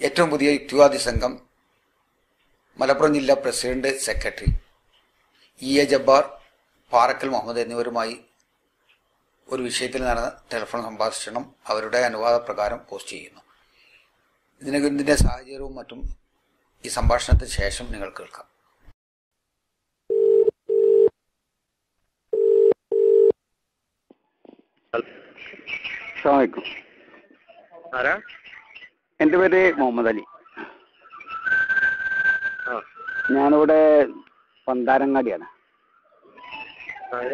ഏറ്റവും പുതിയ യുക്തിവാദി സംഘം മലപ്പുറം ജില്ലാ president secretary E A Jabbar Parakkal Muhammad എന്നിവരുമായി ഒരു വിഷയത്തിൽ നടന്ന ടെലിഫോൺ സംഭാഷണം അവരുടെ അനുവാദ പ്രകാരം പോസ്റ്റ് ചെയ്യുന്നു. ഇതിനെ സാഹചര്യവും മറ്റും ഈ സംഭാഷണത്തിന് ശേഷം നിങ്ങൾ കേൾക്കാം. ആരാ? എന്റെ പേര് മുഹമ്മദ് അലി. ഞാനിവിടെ പന്താരങ്ങാടിയാണ്.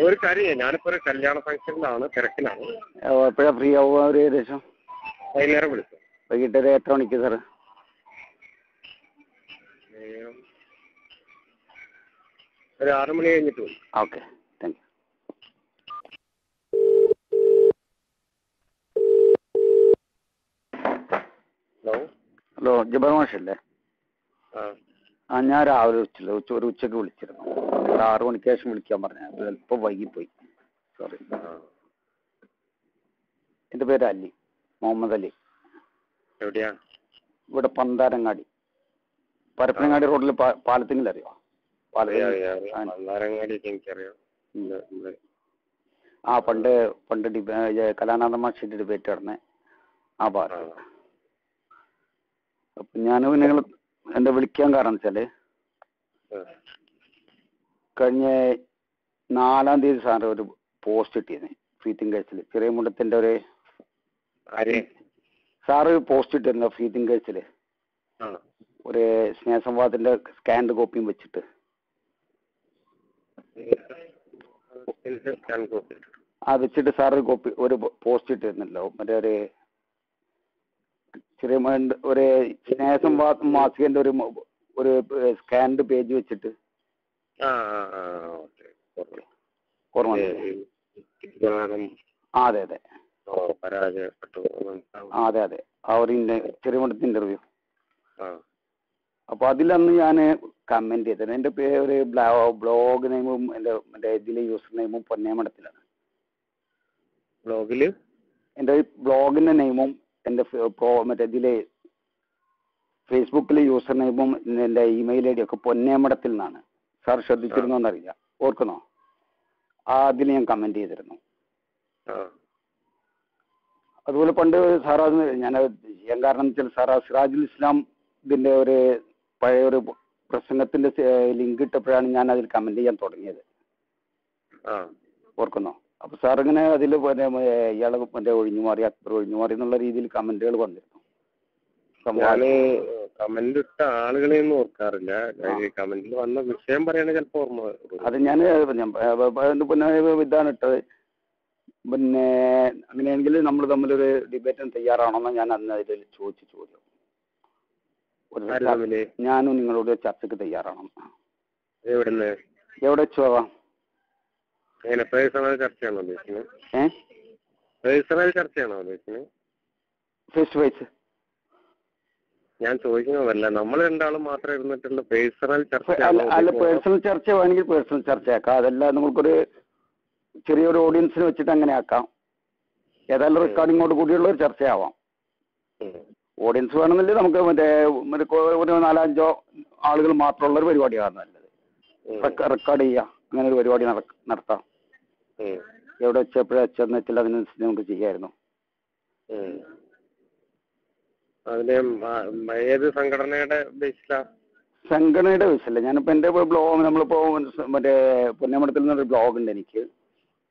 ഒരു കാര്യം ഞാനിപ്പോ ഒരു കല്യാണ ഫംഗ്ഷനിലാണ് തിരക്കിലാണ്. എപ്പോഴാ ഫ്രീ ആവുക ഒരു ഏകദേശം? വൈകുന്നേരം വിളിച്ചു വൈകിട്ട് ഒരു എത്ര മണിക്ക് സാറ് ഒരു ആറ് മണി കഴിഞ്ഞിട്ട് okay thank hello hello Jabbar മാഷല്ലേ? ആ. ഞാൻ രാവിലെ വിളിച്ചില്ല. ഉച്ച ഒരു ഉച്ചയ്ക്ക് വിളിച്ചിരുന്നു. ഒരു ആറ് മണിക്ക് ശേഷം വിളിക്കാൻ പറഞ്ഞു. ചിലപ്പോ അല്പം വൈകിപ്പോയി. സോറി എന്റെ എന്റെ പേര് അലി. മുഹമ്മദ് അലി. എവിടെയാ? ഇവിടെ പന്താരങ്ങാടി. പരപ്പനങ്ങാടി റോഡിൽ പാലത്തിങ്ങിൽ അറിയോ ആ. പണ്ട് പണ്ട് കലാനാഥ മാഷിന്റെ ഡിബേറ്റ് നടന്നേ. ആ ആ. ഭാഗത്ത്. അപ്പൊ ഞാൻ നിങ്ങൾ എന്റെ വിളിക്കാൻ കാരണം വെച്ചാൽ. കഴിഞ്ഞ നാലാം തീയതി സാറ് ഒരു പോസ്റ്റ് ഇട്ടിരുന്നു ഫീത്തിങ് കേസിൽ ചെറിയ മുണ്ടത്തിന്റെ ഒരു സാറ് പോസ്റ്റ് ഇട്ടിരുന്നു ഫീത്തിങ് കേസിൽ ഒരു സ്നേഹസംവാദത്തിന്റെ സ്കാൻഡ് കോപ്പിയും വെച്ചിട്ട്. ആ വെച്ചിട്ട് സാർ കോപ്പി. ഒരു പോസ്റ്റ് ഇട്ടിരുന്നല്ലോ. മറ്റേ ഒരു ചെറിയ ഒരു സ്നേഹസംവാദം മാസികന്റെ ഒരു ഒരു സ്കാൻഡ് പേജ് വെച്ചിട്ട്. അതെ അതെ. അതെ അതെ. ആ ഒരു ചെറിയ ഇന്റർവ്യൂ അപ്പൊ അതിലന്ന് ഞാൻ കമന്റ് ചെയ്തത്. എന്റെ പേര് ബ്ലോഗ് നെയിമും എന്റെ മറ്റേ ഇതിലെ യൂസർ നെയിമും പൊന്നേമഠത്തിലാണ് ബ്ലോഗിൽ എന്റെ ബ്ലോഗിന്റെ നെയിമും എന്റെ ഫ- പ്രോ മറ്റേ ഇതിലെ ഫേസ്ബുക്കിലെ യൂസർ നെയിമും എന്റെ ഇമെയിൽ ഐ ഡി ഒക്കെ പൊന്നേമഠത്തിൽ നിന്നാണ്. സാർ ശ്രദ്ധിച്ചിരുന്നോ എന്നറിയില്ല ഓർക്കുന്നോ? ആ അതിൽ ഞാൻ കമന്റ് ചെയ്തിരുന്നു. അതുപോലെ പണ്ട് സാറാ ഞാൻ ചെയ്യാൻ കാരണം വെച്ചാൽ സാറാ സിറാജുൽ ഇസ്ലാം ഇതിന്റെ ഒരു പഴയ ഒരു പ്രസംഗത്തിന്റെ ലിങ്ക് ഇട്ടപ്പോഴാണ് ഞാൻ അതിൽ കമന്റ് ചെയ്യാൻ തുടങ്ങിയത്. ഓർക്കുന്നോ? അപ്പൊ സാർ ഇങ്ങനെ അതിൽ ഇയാളെ മറ്റേ ഒഴിഞ്ഞു മാറി അക്ബർ ഒഴിഞ്ഞുമാറി എന്നുള്ള രീതിയിൽ കമന്റുകൾ വന്നിരുന്നു. ഞാൻ കമന്റ് ഇട്ട ആളുകളെ ഒന്നും ഓർക്കാറില്ല. കമന്റിൽ വന്ന വിഷയം പറയണ ചിലപ്പോ ഓർമ്മ. അത് ഞാൻ പിന്നെ ഇതാണ് ഇട്ടത്. പിന്നെ അങ്ങനെയാണെങ്കിൽ നമ്മൾ തമ്മിലൊരു ഡിബേറ്റിന് തയ്യാറാണെന്ന് ഞാൻ അന്ന് അതിൽ ചോദിച്ച ചോദ്യം. ഞാനും നിങ്ങളോട് ചർച്ചക്ക് തയ്യാറാണ്. എവിടുന്ന്? എവിടെ വെച്ചോ എങ്ങനെ പേഴ്സണൽ ചർച്ചയാണോ ഉദ്ദേശിക്കുന്നത്? പേഴ്സണൽ ചർച്ചയാണോ ഉദ്ദേശിക്കുന്നത്? ഫേസ് ഞാൻ ചോദിക്കുന്നതല്ല നമ്മൾ രണ്ടാളും മാത്രം ഇരുന്നിട്ടുള്ള പേഴ്സണൽ ചർച്ച അല്ല പേഴ്സണൽ ചർച്ച വേണമെങ്കിൽ പേഴ്സണൽ ചർച്ചയാക്കാം അതല്ല നമുക്കൊരു ചെറിയൊരു ഓഡിയൻസിന് വെച്ചിട്ട് അങ്ങനെ ആക്കാം. ഏതായാലും റെക്കോർഡിങ്ങോട് കൂടിയുള്ള ഒരു ചർച്ചയാവാം. ഓഡിയൻസ് വേണമെന്നില്ല നമുക്ക് മറ്റേ ഒരു നാലഞ്ചോ ആളുകൾ മാത്രമുള്ള ഒരു പരിപാടിയാണ് നല്ലത്. റെക്കോർഡ് ചെയ്യാം. അങ്ങനെ ഒരു പരിപാടി നടക്ക- നടത്താം. എവിടെ വെച്ചപ്പോഴാ വെച്ചാൽ അതിനനുസരിച്ച് നമുക്ക് ചെയ്യായിരുന്നു അതിനെ ഏത് സംഘടനയുടെ ബേസിലാ? സംഘടനയുടെ ബേസിലല്ല. ഞാനിപ്പോ എന്റെ ബ്ലോഗ് നമ്മളിപ്പോ മറ്റേ പൊന്നമടത്തിൽ നിന്നൊരു ബ്ലോഗ് ഉണ്ട് എനിക്ക്.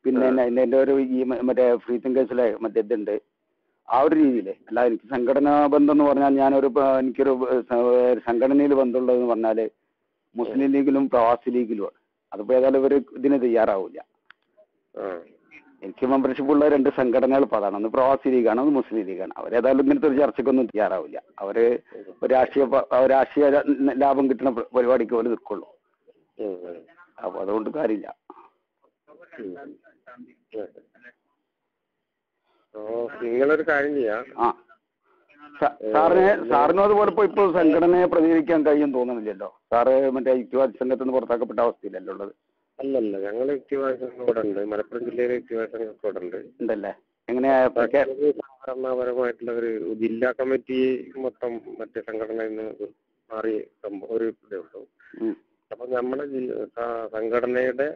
പിന്നെ. എന്റെ ഒരു ഈ മറ്റേ ഫ്രീ തിങ്കേഴ്സിലെ മറ്റേ ഇതുണ്ട്. ആ ഒരു രീതിയിൽ അല്ല എനിക്ക് സംഘടനാ ബന്ധം എന്ന് പറഞ്ഞാൽ ഞാനൊരു എനിക്കൊരു സംഘടനയിൽ ബന്ധമുള്ളതെന്ന് പറഞ്ഞാൽ മുസ്ലിം ലീഗിലും പ്രവാസി ലീഗിലുമാണ്. അതിപ്പോ ഏതായാലും ഇവർ ഇതിന് തയ്യാറാവില്ല. എനിക്ക് മെമ്പർഷിപ്പ് ഉള്ള രണ്ട് സംഘടനകൾ ഇപ്പൊ അതാണ്. ഒന്ന് പ്രവാസി ലീഗാണ് ഒന്ന് മുസ്ലിം ലീഗാണ്. അവരേതായാലും ഇങ്ങനത്തെ ഒരു ചർച്ചയ്ക്കൊന്നും തയ്യാറാവില്ല. അവർ രാഷ്ട്രീയ രാഷ്ട്രീയ ലാഭം കിട്ടുന്ന പരിപാടിക്ക് പോലെ നിൽക്കുള്ളൂ. അപ്പൊ അതുകൊണ്ട് കാര്യമില്ല. നിങ്ങളൊരു കാര്യം ചെയ്യാം. ആ. സാറിന് സാറിനും അതുപോലെ ഇപ്പൊ ഇപ്പോൾ സംഘടനയെ പ്രതികരിക്കാൻ കഴിയും തോന്നുന്നില്ലല്ലോ? സാറ് മറ്റേ ഐക്യവാദി സംഘത്തിൽ നിന്ന് പുറത്താക്കപ്പെട്ട അവസ്ഥയിലല്ലോ ഉള്ളത്? അല്ലല്ല ഞങ്ങൾ യുക്തിവാദം ഇവിടെ ഉണ്ട് മലപ്പുറം ജില്ലയിലെ യുക്തിവാദം ഇവിടെ ഉണ്ട് ഉണ്ടല്ലേ എങ്ങനെയാ സംഘടനാപരമായിട്ടുള്ള ഒരു ജില്ലാ കമ്മിറ്റി മൊത്തം മറ്റേ സംഘടനയിൽ നിന്ന് മാറി ഒരു ഇതേ ഉള്ളൂ. അപ്പൊ നമ്മുടെ സംഘടനയുടെ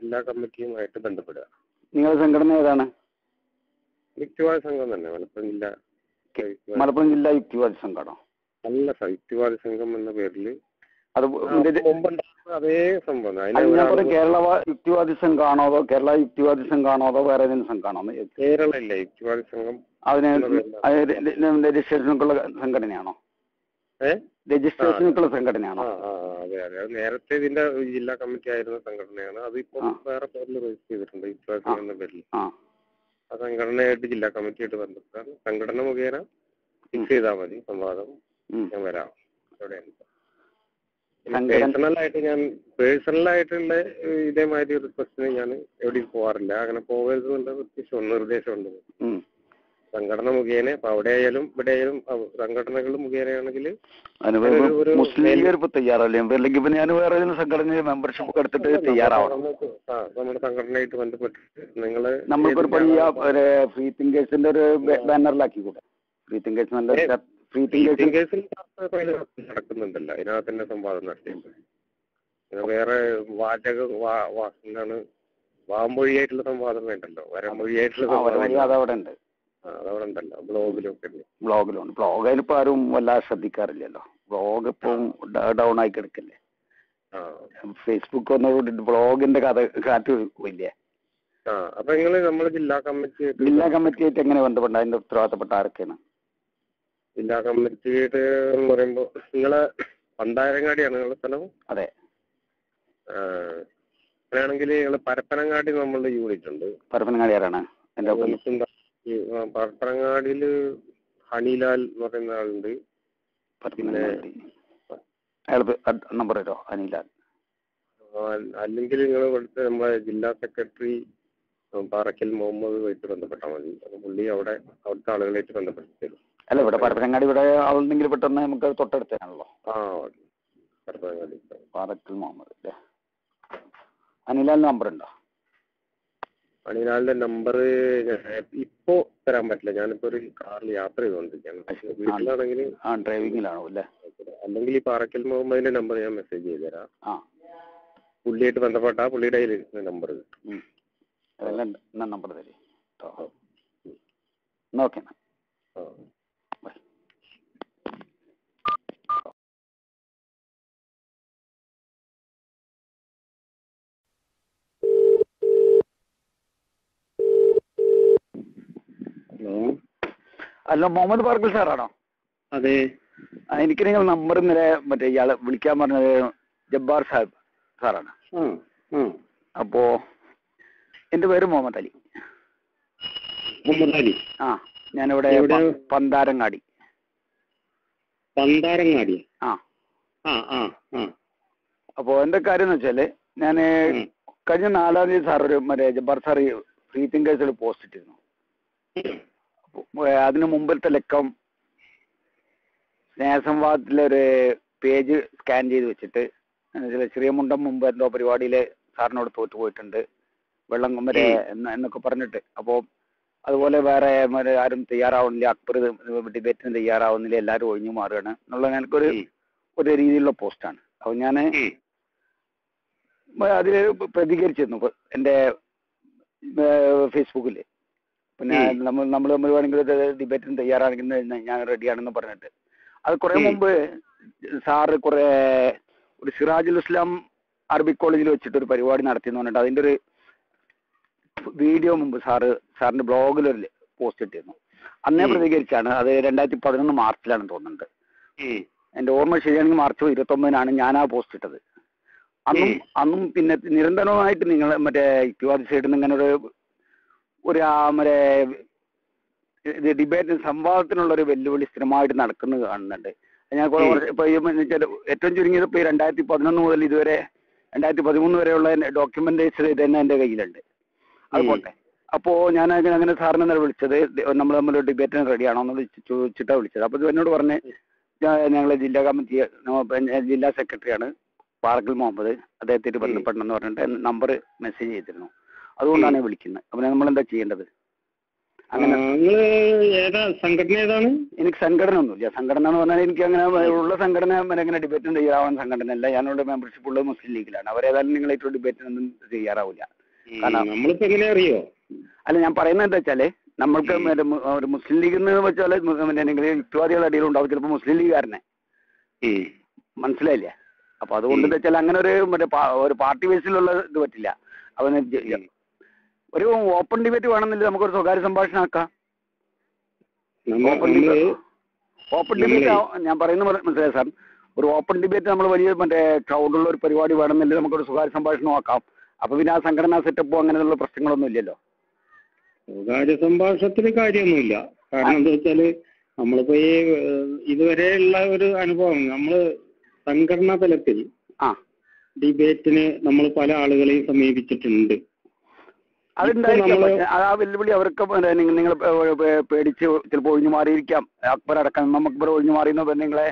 ജില്ലാ കമ്മിറ്റിയുമായിട്ട് ബന്ധപ്പെടുക. നിങ്ങളുടെ സംഘടന ഏതാണ്? യുക്തിവാദി സംഘം തന്നെ മലപ്പുറം ജില്ലാ മലപ്പുറം ജില്ലാ യുക്തിവാദി സംഘടന. അല്ല സാർ യുക്തിവാദി സംഘം എന്ന പേരിൽ അത് അതേ സംഭവം. കേരള യുക്തിവാദി സംഘമാണോ അതോ കേരള യുക്തിവാദി സംഘമാണോ അതോ വേറെ ഏതെങ്കിലും സംഘമാണോ എന്ന് കേരള ഇല്ല യുക്തിവാദി സംഘം അതിന്. രജിസ്ട്രേഷനൊക്കെയുള്ള സംഘടനയാണോ? രജിസ്ട്രേഷനൊക്കെയുള്ള സംഘടനയാണോ? അതെ അതെ. നേരത്തെ ഇതിന്റെ ജില്ലാ കമ്മിറ്റി ആയിരുന്ന സംഘടനയാണ്. അത് ആ. വേറെ പേരിൽ രജിസ്റ്റർ ചെയ്തിട്ടുണ്ട് യുക്തിവാദി. സംഘം എന്ന പേരിൽ ആ. സംഘടനയായിട്ട് ജില്ലാ കമ്മിറ്റിയായിട്ട് ബന്ധപ്പെട്ടാൽ സംഘടന മുഖേന ഫിക്സ് ചെയ്താൽ മതി. സംവാദം. ഞാൻ വരാം. എവിടെയാണ് പേഴ്സണൽ ഞാൻ പേഴ്സണലായിട്ടുള്ള ഒരു ഇതേമാതിരി റിക്വസ്റ്റിന് ഞാൻ എവിടെയും പോവാറില്ല. അങ്ങനെ പോകരുത് എന്നുള്ള നിർദ്ദേശം നിർദ്ദേശമുണ്ട്. സംഘടന മുഖേന ഇപ്പൊ അവിടെ ആയാലും ഇവിടെ ആയാലും സംഘടനകൾ മുഖേനയാണെങ്കിൽ ഒരു- ഒരു മുസ്ലിം ലീഗ് തയ്യാറല്ലേ? അല്ലെങ്കിൽ ഇപ്പൊ ഞാൻ വേറെ സംഘടന മെമ്പർഷിപ്പ് എടുത്തിട്ട് തയ്യാറാവണം. നമ്മുടെ സംഘടനയായിട്ട് ബന്ധപ്പെട്ടിട്ട് നിങ്ങൾ നമ്മൾക്കൊരു ഒരു ഫ്രീ തിങ്കേഴ്സിന്റെ ഒരു ബാനറിലാക്കി കൂടെ ഫ്രീ തിങ്കേഴ്സ് നല്ല കേസിൽ നടക്കുന്നുണ്ടല്ലോ. അതിനകത്ത് തന്നെ സംവാദം നടത്തിയിട്ടുണ്ട്. വേറെ വാചക എന്താണ് വാമൊഴിയായിട്ടുള്ള സംവാദം വേണ്ടല്ലോ. വരമൊഴിയായിട്ടുള്ള അതവിടെ ഉണ്ട്. അതവിടെ ഉണ്ടല്ലോ ബ്ലോഗിലും ഒക്കെ ഉണ്ട്. ബ്ലോഗ് അതിനിപ്പോ ആരും വല്ലാതെ ശ്രദ്ധിക്കാറില്ലല്ലോ. ബ്ലോഗ് ഇപ്പം ഡൗൺ ആയി കിടക്കല്ലേ. ഫേസ്ബുക്ക് വന്നതോട് ബ്ലോഗിന്റെ കഥ കാറ്റ് വലിയ അപ്പൊ നിങ്ങൾ നമ്മൾ ജില്ലാ കമ്മിറ്റി ജില്ലാ കമ്മിറ്റിയായിട്ട് എങ്ങനെ ബന്ധപ്പെട്ട? അതിന്റെ ഉത്തരവാദിത്തപ്പെട്ട ആരൊക്കെയാണ്? ജില്ലാ കമ്മിറ്റിയുടെ എന്ന് പറയുമ്പോ നിങ്ങളെ പണ്ടാരങ്ങാടിയാണ് നിങ്ങളുടെ സ്ഥലം? അതെ. അങ്ങനെയാണെങ്കിൽ നിങ്ങൾ പരപ്പനങ്ങാടി നമ്മളുടെ യൂണിറ്റ് ഉണ്ട്. പരപ്പനങ്ങാടി ആരാണ് എന്റെ പരപ്പനങ്ങാടിയിൽ ഹണിലാൽ എന്ന് പറയുന്ന ആളുണ്ട്. പിന്നെ അയാൾ നമ്പർ തരോ ഹണിലാൽ. അല്ലെങ്കിൽ നിങ്ങൾ ഇവിടുത്തെ നമ്മുടെ ജില്ലാ സെക്രട്ടറി പാറക്കൽ മുഹമ്മദ് ആയിട്ട് ബന്ധപ്പെട്ടാൽ മതി. പുള്ളി അവിടെ അവിടുത്തെ ആളുകളായിട്ട് ബന്ധപ്പെട്ട് തരും. അല്ല ഇവിടെ പരപ്പനങ്ങാടി ഇവിടെ ആളുണ്ടെങ്കിൽ പെട്ടെന്ന് നമുക്ക് തൊട്ടടുത്താണല്ലോ ആ ഓക്കെ. പരപ്പനങ്ങാടി. പാറക്കൽ മുഹമ്മദ് അല്ലേ? അനിലാൽ നമ്പർ ഉണ്ടോ? അണിലാലിന്റെ നമ്പർ ഇപ്പോ തരാൻ പറ്റില്ല. ഞാനിപ്പോ ഒരു കാറിൽ യാത്ര ചെയ്തുകൊണ്ടിരിക്കുകയാണ് വീട്ടിലാണെങ്കിൽ ആ ഡ്രൈവിങ്ങിലാണോ അല്ലേ? അല്ലെങ്കിൽ ഈ പാറക്കൽ മുഹമ്മദിന്റെ നമ്പർ ഞാൻ മെസ്സേജ് ചെയ്തുതരാം. ആ. പുള്ളിയായിട്ട് ബന്ധപ്പെട്ട പുള്ളിയുടെ കയ്യിൽ നമ്പർ കിട്ടും അതെല്ലാം. നമ്പർ തരേ? കേട്ടോ എന്നാ ഓക്കെ ഹലോ. അല്ല മുഹമ്മദ് പാർക്കിൽ സാറാണോ? അതെ. എനിക്ക് നിങ്ങൾ നമ്പർ ഇന്നലെ മറ്റേ ഇയാളെ വിളിക്കാൻ പറഞ്ഞത് ജബ്ബാർ സാഹിബ് സാറാണ്. അപ്പോ എന്റെ പേര് മുഹമ്മദ് അലി. മുഹമ്മദ് അലി. ആ ഞാനിവിടെ പന്താരങ്ങാടി. പന്താരങ്ങാടി. ആ. ആ അപ്പോ എന്റെ കാര്യം എന്ന് വെച്ചാൽ ഞാൻ കഴിഞ്ഞ നാലാം തീയതി സാർ ഒരു മറ്റേ ജബ്ബാർ സാർ ഫ്രീ തിങ്കേഴ്സിൽ പോസ്റ്റ് ഇട്ടിരുന്നു. അതിന് മുമ്പിലത്തെ ലക്കം സ്നേഹസംവാദത്തിലൊരു പേജ് സ്കാൻ ചെയ്ത് വെച്ചിട്ട് ചില ചെറിയ മുണ്ടം മുമ്പ് എന്തോ പരിപാടിയിൽ സാറിനോട് തോറ്റു പോയിട്ടുണ്ട്. വെള്ളം വരെ എന്ന് എന്നൊക്കെ പറഞ്ഞിട്ട്. അപ്പോൾ അതുപോലെ വേറെ ആരും തയ്യാറാവുന്നില്ല അക്ബർ ഡിബേറ്റിന് തയ്യാറാവുന്നില്ല എല്ലാവരും ഒഴിഞ്ഞു മാറുകയാണ് എന്നുള്ള എനിക്കൊരു ഒരു രീതിയിലുള്ള പോസ്റ്റാണ്. അപ്പോൾ ഞാൻ. അതിൽ പ്രതികരിച്ചിരുന്നു എന്റെ ഫേസ്ബുക്കിൽ പിന്നെ നമ്മൾ നമ്മൾ നമ്മൾ വേണമെങ്കിൽ ഡിബേറ്റിന് തയ്യാറാണെങ്കിൽ ഞാൻ റെഡിയാണെന്ന് പറഞ്ഞിട്ട്. അത് കുറെ മുമ്പ് സാറ് കുറെ ഒരു സിറാജുൽ ഇസ്ലാം അറബിക് കോളേജിൽ വെച്ചിട്ട് ഒരു പരിപാടി നടത്തിയെന്ന് പറഞ്ഞിട്ട് അതിന്റെ ഒരു വീഡിയോ മുമ്പ് സാറ് സാറിന്റെ ബ്ലോഗിൽ ഒരു പോസ്റ്റ് ഇട്ടിരുന്നു. അന്നേ പ്രതികരിച്ചാണ്. അത് രണ്ടായിരത്തി പതിനൊന്ന് മാർച്ചിലാണെന്ന് തോന്നുന്നുണ്ട്. എന്റെ എന്റെ ഓർമ്മ ശരിയാണെങ്കിൽ മാർച്ച് ഇരുപത്തി ഒമ്പതിനാണ് ഞാൻ ആ പോസ്റ്റ് ഇട്ടത്. അന്നും അന്നും പിന്നെ നിരന്തരമായിട്ട് നിങ്ങൾ മറ്റേ യുക്തിവാദി സൈഡിൽ നിന്ന് ഇങ്ങനെ ഒരു ഒരു ആ മറ്റേ ഡിബേറ്റിന് ഡിബേറ്റ് സംവാദത്തിനുള്ള ഒരു വെല്ലുവിളി സ്ഥിരമായിട്ട് നടക്കുന്നത് കാണുന്നുണ്ട്. ഞാൻ ഇപ്പൊ ഏറ്റവും ചുരുങ്ങിയത് ഇപ്പൊ രണ്ടായിരത്തി പതിനൊന്ന് മുതൽ ഇതുവരെ രണ്ടായിരത്തി പതിമൂന്ന് വരെയുള്ള ഡോക്യുമെന്റേഷൻ തന്നെ എന്റെ കയ്യിലുണ്ട്. അത് പോട്ടെ. അപ്പോ ഞാൻ അങ്ങനെ അങ്ങനെ സാറിനെ ഇന്നലെ വിളിച്ചത് നമ്മൾ തമ്മിൽ ഡിബേറ്റിന് റെഡിയാണോ എന്ന് ചോദിച്ചിട്ടാണ് വിളിച്ചത്. അപ്പൊ ഇത് എന്നോട് പറഞ്ഞ് ഞങ്ങളെ ജില്ലാ കമ്മിറ്റി ജില്ലാ സെക്രട്ടറിയാണ് പാർക്കൽ മുഹമ്മദ്. അദ്ദേഹത്തിന്. ബന്ധപ്പെടണം എന്ന് പറഞ്ഞിട്ട് നമ്പർ മെസ്സേജ് ചെയ്തിരുന്നു. അതുകൊണ്ടാണ് ഞാൻ വിളിക്കുന്നത്. അപ്പൊ നമ്മൾ എന്താ ചെയ്യേണ്ടത്? അങ്ങനെ. ഏതാ? സംഘടന ഏതാണ്? എനിക്ക് സംഘടന ഒന്നുമില്ല സംഘടന എന്ന് പറഞ്ഞാൽ എനിക്ക് അങ്ങനെ ഉള്ള സംഘടന അങ്ങനെ ഡിബേറ്റ് തയ്യാറാവാൻ സംഘടന അല്ല ഞാനുള്ള മെമ്പർഷിപ്പ് ഉള്ളത് മുസ്ലിം ലീഗിലാണ്. അവരേതായാലും നിങ്ങളായിട്ട് ഡിബേറ്റിനൊന്നും തയ്യാറാവില്ല കാരണം- നമ്മളിപ്പോ എങ്ങനെ അറിയോ? അല്ല ഞാൻ പറയുന്നത് എന്താ വെച്ചാൽ നമ്മൾക്ക് ഒരു മുസ്ലിം ലീഗ് എന്ന് വെച്ചാൽ നിങ്ങൾ യുക്തിവാദികളുടെ അടിയിൽ ഉണ്ടാവും. ചിലപ്പോൾ മുസ്ലിം ലീഗുകാരനെ. മനസ്സിലായില്ലേ? അപ്പൊ അതുകൊണ്ട് എന്താ വെച്ചാൽ അങ്ങനെ ഒരു മറ്റേ ഒരു പാർട്ടി ബേസിലുള്ള ഇത് പറ്റില്ല. അവന്. ഒരു ഓപ്പൺ ഡിബേറ്റ് വേണമെന്നില്ല നമുക്കൊരു സ്വകാര്യ സംഭാഷണം ആക്കാം. ഓപ്പൺ ഡിബേറ്റ് ഓപ്പൺ ഡിബേറ്റ് ഞാൻ പറയുന്ന മനസ്സിലായി സാർ ഒരു ഓപ്പൺ ഡിബേറ്റ് നമ്മൾ വലിയ മറ്റേ ക്രൗഡുള്ള ഒരു പരിപാടി വേണമെന്നില്ല നമുക്കൊരു സ്വകാര്യ സംഭാഷണം ആക്കാം. അപ്പൊ പിന്നെ ആ സംഘടനാ സെറ്റപ്പോ അങ്ങനെയുള്ള പ്രശ്നങ്ങളൊന്നും ഇല്ലല്ലോ. സ്വകാര്യ സംഭാഷണത്തിന് കാര്യമൊന്നുമില്ല. കാരണം എന്താ വെച്ചാൽ നമ്മളിപ്പോ ഈ ഇതുവരെ ഇതുവരെയുള്ള ഒരു അനുഭവം നമ്മൾ സംഘടനാ തലത്തിൽ ആ. ഡിബേറ്റിന് നമ്മൾ പല ആളുകളെയും സമീപിച്ചിട്ടുണ്ട്. അതുണ്ടായിരിക്കാം ആ വെല്ലുവിളി അവർക്ക് നിങ്ങൾ പേടിച്ച് ചിലപ്പോൾ ഒഴിഞ്ഞു മാറിയിരിക്കാം. അക്ബർ അടക്കം നമുക്ക് ഒഴിഞ്ഞു മാറിയെന്ന് നിങ്ങളെ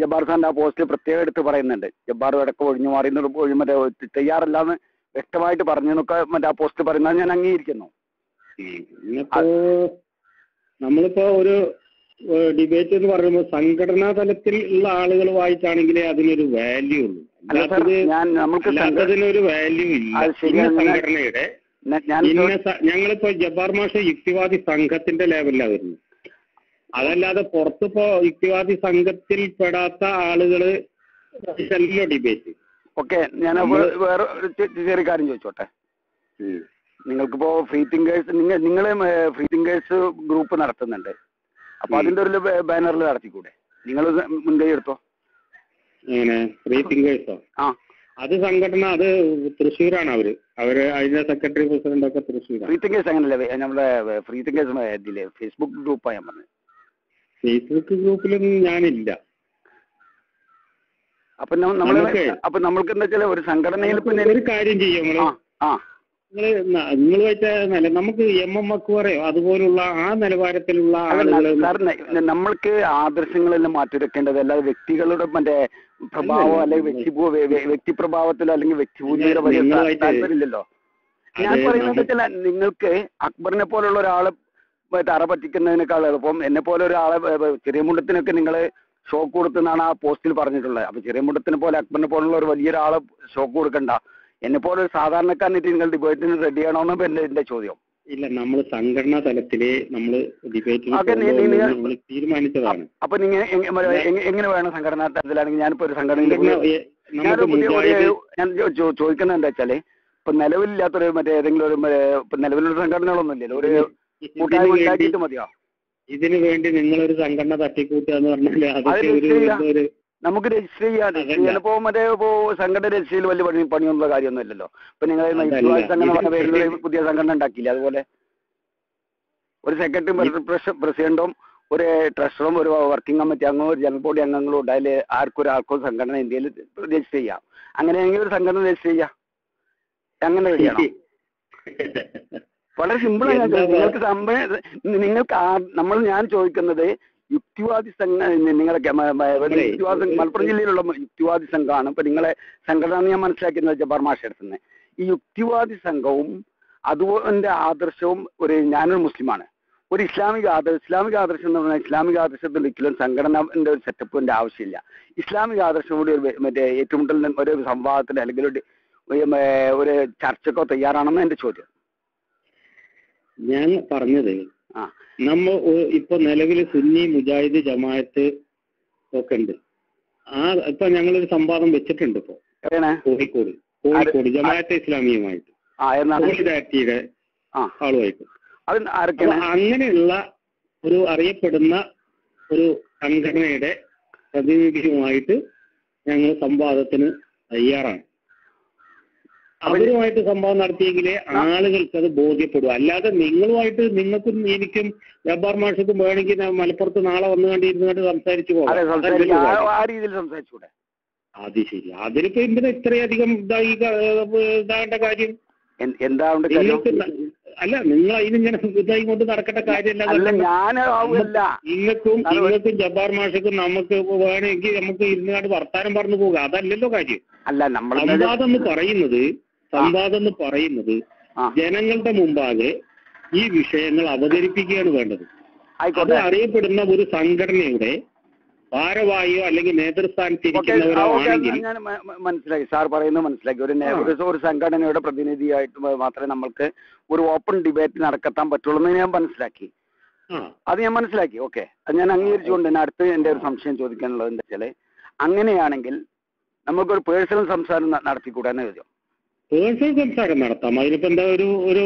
ജബ്ബാർ സാറിന്റെ ആ പോസ്റ്റിൽ പ്രത്യേകം എടുത്ത് പറയുന്നുണ്ട്. ജബ്ബാർ അടക്കം ഒഴിഞ്ഞു മാറിയെന്ന് എന്ന് മറ്റേ തയ്യാറല്ലാന്ന് വ്യക്തമായിട്ട് പറഞ്ഞു എന്നൊക്കെ മറ്റേ ആ പോസ്റ്റ് പറയുന്നത് ഞാൻ അംഗീകരിക്കുന്നു. നമ്മളിപ്പോ ഒരു ഡിബേറ്റ് എന്ന് പറയുമ്പോൾ സംഘടനാ തലത്തിൽ ഉള്ള ആളുകളുമായിട്ടാണെങ്കിലേ അതിനൊരു വാല്യൂ ഉള്ളൂ. അല്ലാത്തതിനൊരു വാല്യൂ ഇല്ല. സംഘടനയുടെ ഞങ്ങളിപ്പോ ജബ്ബാർ മാഷ യുക്തിവാദി സംഘത്തിന്റെ ലെവലിലാണ് വരുന്നത് അതല്ലാതെ പുറത്തിപ്പോ യുക്തിവാദി സംഘത്തിൽ പെടാത്ത ആളുകൾ ഡിബേറ്റ് ഓക്കെ ഞാൻ വേറെ ചെറിയ കാര്യം ചോദിച്ചോട്ടെ? നിങ്ങൾക്കിപ്പോ ഫ്രീ തിങ്കേഴ്സ് നിങ്ങൾ നിങ്ങൾ ഫ്രീ തിങ്കേഴ്സ് ഗ്രൂപ്പ് നടത്തുന്നുണ്ട്. അപ്പൊ. അതിന്റെ ഒരു ബാനറിൽ നടത്തിക്കൂടെ? നിങ്ങൾ മുൻകൈ എടുത്തോ? ഫ്രീ തിങ്കേഴ്സോ ആ. അത് സംഘടന അത് തൃശ്ശൂരാണ് അവർ. അവർ അതിന്റെ സെക്രട്ടറി പ്രസിഡന്റ് ഒക്കെ തൃശ്ശൂരാണ്. ഫ്രീ തിങ്കേഴ്സ് അങ്ങനല്ലേ നമ്മുടെ ഫ്രീ തിങ്കേഴ്സ് ഇതില്ലേ? ഫേസ്ബുക്ക് ഗ്രൂപ്പാണ് ഞാൻ പറഞ്ഞത് ഫേസ്ബുക്ക് ഗ്രൂപ്പിലൊന്നും ഞാനില്ല. അപ്പൊ നമ്മൾ അപ്പൊ നമ്മൾക്ക് എന്താ വെച്ചാൽ ഒരു സംഘടനയിൽ പിന്നെ ഒരു കാര്യം ചെയ്യും. ആ. നമ്മൾ ആ നിങ്ങൾ ന- നിങ്ങൾ നമുക്ക് എം എം അക്വറയോ അതുപോലുള്ള ആ നിലവാരത്തിലുള്ള നമ്മൾക്ക് ആദർശങ്ങളെല്ലാം മാറ്റിവെക്കേണ്ടത് അല്ലാതെ വ്യക്തികളുടെ മറ്റേ പ്രഭാവം അല്ലെങ്കിൽ വ്യക്തി വ്യക്തി പ്രഭാവത്തിലോ അല്ലെങ്കിൽ വ്യക്തി പൂജയിലോ വലിയ താല്പര്യമില്ലല്ലോ. ഞാൻ പറയുന്നത് വെച്ചാൽ നിങ്ങൾക്ക് അക്ബറിനെ പോലുള്ള ഒരാളെ തറ പറ്റിക്കുന്നതിനേക്കാൾ എളുപ്പം. എന്നെ പോലെ ഒരാളെ ചെറിയ മുണ്ടത്തിനൊക്കെ നിങ്ങൾ ഷോക്ക് കൊടുത്തെന്നാണ് ആ പോസ്റ്റിൽ പറഞ്ഞിട്ടുള്ളത്. അപ്പൊ ചെറിയ മുണ്ടത്തിനെ പോലെ അക്ബറിനെ പോലുള്ള ഒരു വലിയൊരാളെ ഷോക്ക് കൊടുക്കണ്ട. എന്നെ പോലെ ഒരു സാധാരണക്കാരനായിട്ട് നിങ്ങൾ ഡിബേറ്റിന് റെഡി ആണോന്നും എന്റെ എന്റെ ചോദ്യം. ഇല്ല നമ്മൾ സംഘടനാ തലത്തിൽ നമ്മൾ ഡിബേറ്റ് നമ്മൾ തീരുമാനിച്ചതാണ്. അപ്പൊ നിങ്ങൾ എങ്ങനെ വേണം സംഘടനാ തലത്തിലാണെങ്കിൽ ഞാനിപ്പോ ഒരു സംഘടന ഞാൻ ചോദിക്കുന്നത് എന്താ വെച്ചാൽ ഇപ്പൊ നിലവിലില്ലാത്തൊരു മറ്റേ ഏതെങ്കിലും ഒരു നിലവിലുള്ള സംഘടനകളൊന്നും ഇല്ലല്ലോ ഒരു കൂട്ടായ്മ വേണ്ടി ഉണ്ടാക്കിയിട്ട് മതിയോ? ഇതിനു വേണ്ടി നിങ്ങളൊരു സംഘടന തട്ടിക്കൂട്ടുക എന്ന് പറഞ്ഞാൽ അതൊക്കെ. ഒരു നമുക്ക് രജിസ്റ്റർ ചെയ്യാം രജിസ്റ്റർ. ചെയ്യാനിപ്പോ മറ്റേ ഇപ്പോ സംഘടന രജിസ്റ്ററിൽ വലിയ പണി പണിയൊന്നുള്ള കാര്യമൊന്നും ഇല്ലല്ലോ ഇപ്പൊ നിങ്ങൾ. സംഘടന പറഞ്ഞ പേരിൽ പുതിയ സംഘടന ഉണ്ടാക്കിയില്ല അതുപോലെ? ഒരു സെക്രട്ടറി പ്രസിഡന്റും ഒരു ട്രഷറും ഒരു വർക്കിംഗ് കമ്മിറ്റി അംഗവും ഒരു ജനറൽ ബോഡി അംഗങ്ങളും ഉണ്ടായാൽ ആർക്കും ഒരാൾക്കും സംഘടന ഇന്ത്യയിൽ രജിസ്റ്റർ ചെയ്യാം. അങ്ങനെയെങ്കിൽ ഒരു സംഘടന രജിസ്റ്റർ ചെയ്യാം. അങ്ങനെ വളരെ സിമ്പിൾ ആണ്. നിങ്ങൾക്ക് സംഭവം നിങ്ങൾക്ക് നമ്മൾ ഞാൻ ചോദിക്കുന്നത് യുക്തിവാദി സംഘ നിങ്ങളൊക്കെ യുക്തിവാദി മലപ്പുറം ജില്ലയിലുള്ള യുക്തിവാദി സംഘമാണ് ഇപ്പൊ നിങ്ങളെ സംഘടന ഞാൻ മനസ്സിലാക്കുന്നത് ജബ്ബാർ മാഷ എടുത്തുന്നത് ഈ യുക്തിവാദി സംഘവും അതുപോലെ ആദർശവും ഒരു ഞാനൊരു മുസ്ലിമാണ്. ഒരു ഇസ്ലാമിക ആദർശം ഇസ്ലാമിക ആദർശം എന്ന് പറഞ്ഞാൽ ഇസ്ലാമിക ആദർശത്തിൽ ഒരിക്കലും സംഘടനന്റെ ഒരു സെറ്റപ്പിന്റെ ആവശ്യമില്ല. ഇസ്ലാമിക ആദർശം കൂടി ഒരു മറ്റേ ഏറ്റുമുട്ടലിന് ഒരു സംവാദത്തിന് അല്ലെങ്കിൽ ഒരു ഒരു, ചർച്ചക്കോ തയ്യാറാണെന്ന് എന്റെ ചോദ്യം. ഞാൻ പറഞ്ഞത് നമ്മ ഇപ്പൊ നിലവിൽ സുന്നി മുജാഹിദ് ജമാഅത്ത് ഒക്കെ ഉണ്ട് ആ ഇപ്പൊ ഞങ്ങളൊരു സംവാദം വെച്ചിട്ടുണ്ട് ഇപ്പൊ. കോഴിക്കോട്. കോഴിക്കോട് ജമാഅത്തെ ഇസ്ലാമിയുമായിട്ട്. സോളിഡാരിറ്റിയുടെ ആളുമായിട്ട്. അങ്ങനെയുള്ള ഒരു അറിയപ്പെടുന്ന ഒരു സംഘടനയുടെ പ്രതിനിധിയുമായിട്ട് ഞങ്ങൾ സംവാദത്തിന് തയ്യാറാണ്. അവരുമായിട്ട് സംഭവം നടത്തിയെങ്കിലേ ആളുകൾക്ക് അത് ബോധ്യപ്പെടും അല്ലാതെ നിങ്ങളുമായിട്ട് നിങ്ങൾക്കും എനിക്കും ജബ്ബാർ മാഷക്കും വേണമെങ്കിൽ മലപ്പുറത്ത് നാളെ വന്നു കണ്ടിരുന്നിട്ട് സംസാരിച്ചു പോകാം. ആ- രീതിയിൽ സംസാരിച്ചൂടെ അത് ശരി. അതിനിപ്പോ എന്തിനാ ഇത്രയധികം ഇതായി ഇതാകേണ്ട കാര്യം? എന്താ അല്ല നിങ്ങൾ അതിനിങ്ങനെ ഇതായി കൊണ്ട് നടക്കേണ്ട കാര്യമല്ല. ഞാൻ നിങ്ങൾക്കും നിങ്ങൾക്കും ജബ്ബാർ മാഷക്കും നമുക്ക് വേണമെങ്കിൽ നമുക്ക് ഇരുന്നാണ്ട് വർത്താനം പറഞ്ഞു പോകുക അതല്ലല്ലോ കാര്യം. അല്ല നമ്മൾ സംവാദം എന്ന് പറയുന്നത് സംവാദം എന്ന് പറയുന്നത് ജനങ്ങളുടെ മുമ്പാകെ ഈ വിഷയങ്ങൾ അവതരിപ്പിക്കുകയാണ് വേണ്ടത്. അത് അറിയപ്പെടുന്ന ഒരു സംഘടനയുടെ ഭാരവാഹിയോ അല്ലെങ്കിൽ നേതൃസ്ഥാനത്തിരിക്കുന്നവരോ ആണെങ്കിൽ മനസ്സിലാക്കി. സാർ പറയുന്നത് മനസ്സിലാക്കി. ഒരു നേതൃത്വ ഒരു സംഘടനയുടെ പ്രതിനിധിയായിട്ട് മാത്രമേ നമ്മൾക്ക് ഒരു ഓപ്പൺ ഡിബേറ്റ് നടക്കത്താൻ പറ്റുള്ളൂ എന്ന് ഞാൻ മനസ്സിലാക്കി. അത് ഞാൻ മനസ്സിലാക്കി. ഓക്കെ. അത് ഞാൻ അംഗീകരിച്ചുകൊണ്ട് തന്നെ അടുത്ത് എന്റെ ഒരു സംശയം ചോദിക്കാനുള്ളത് എന്താ വെച്ചാൽ അങ്ങനെയാണെങ്കിൽ നമുക്കൊരു പേഴ്സണൽ സംസാരം നടത്തിക്കൂടാന്ന് ചോദ്യം പേഴ്സണൽ സംസാരം നടത്താം. അതിനിപ്പോ എന്താ ഒരു ഒരു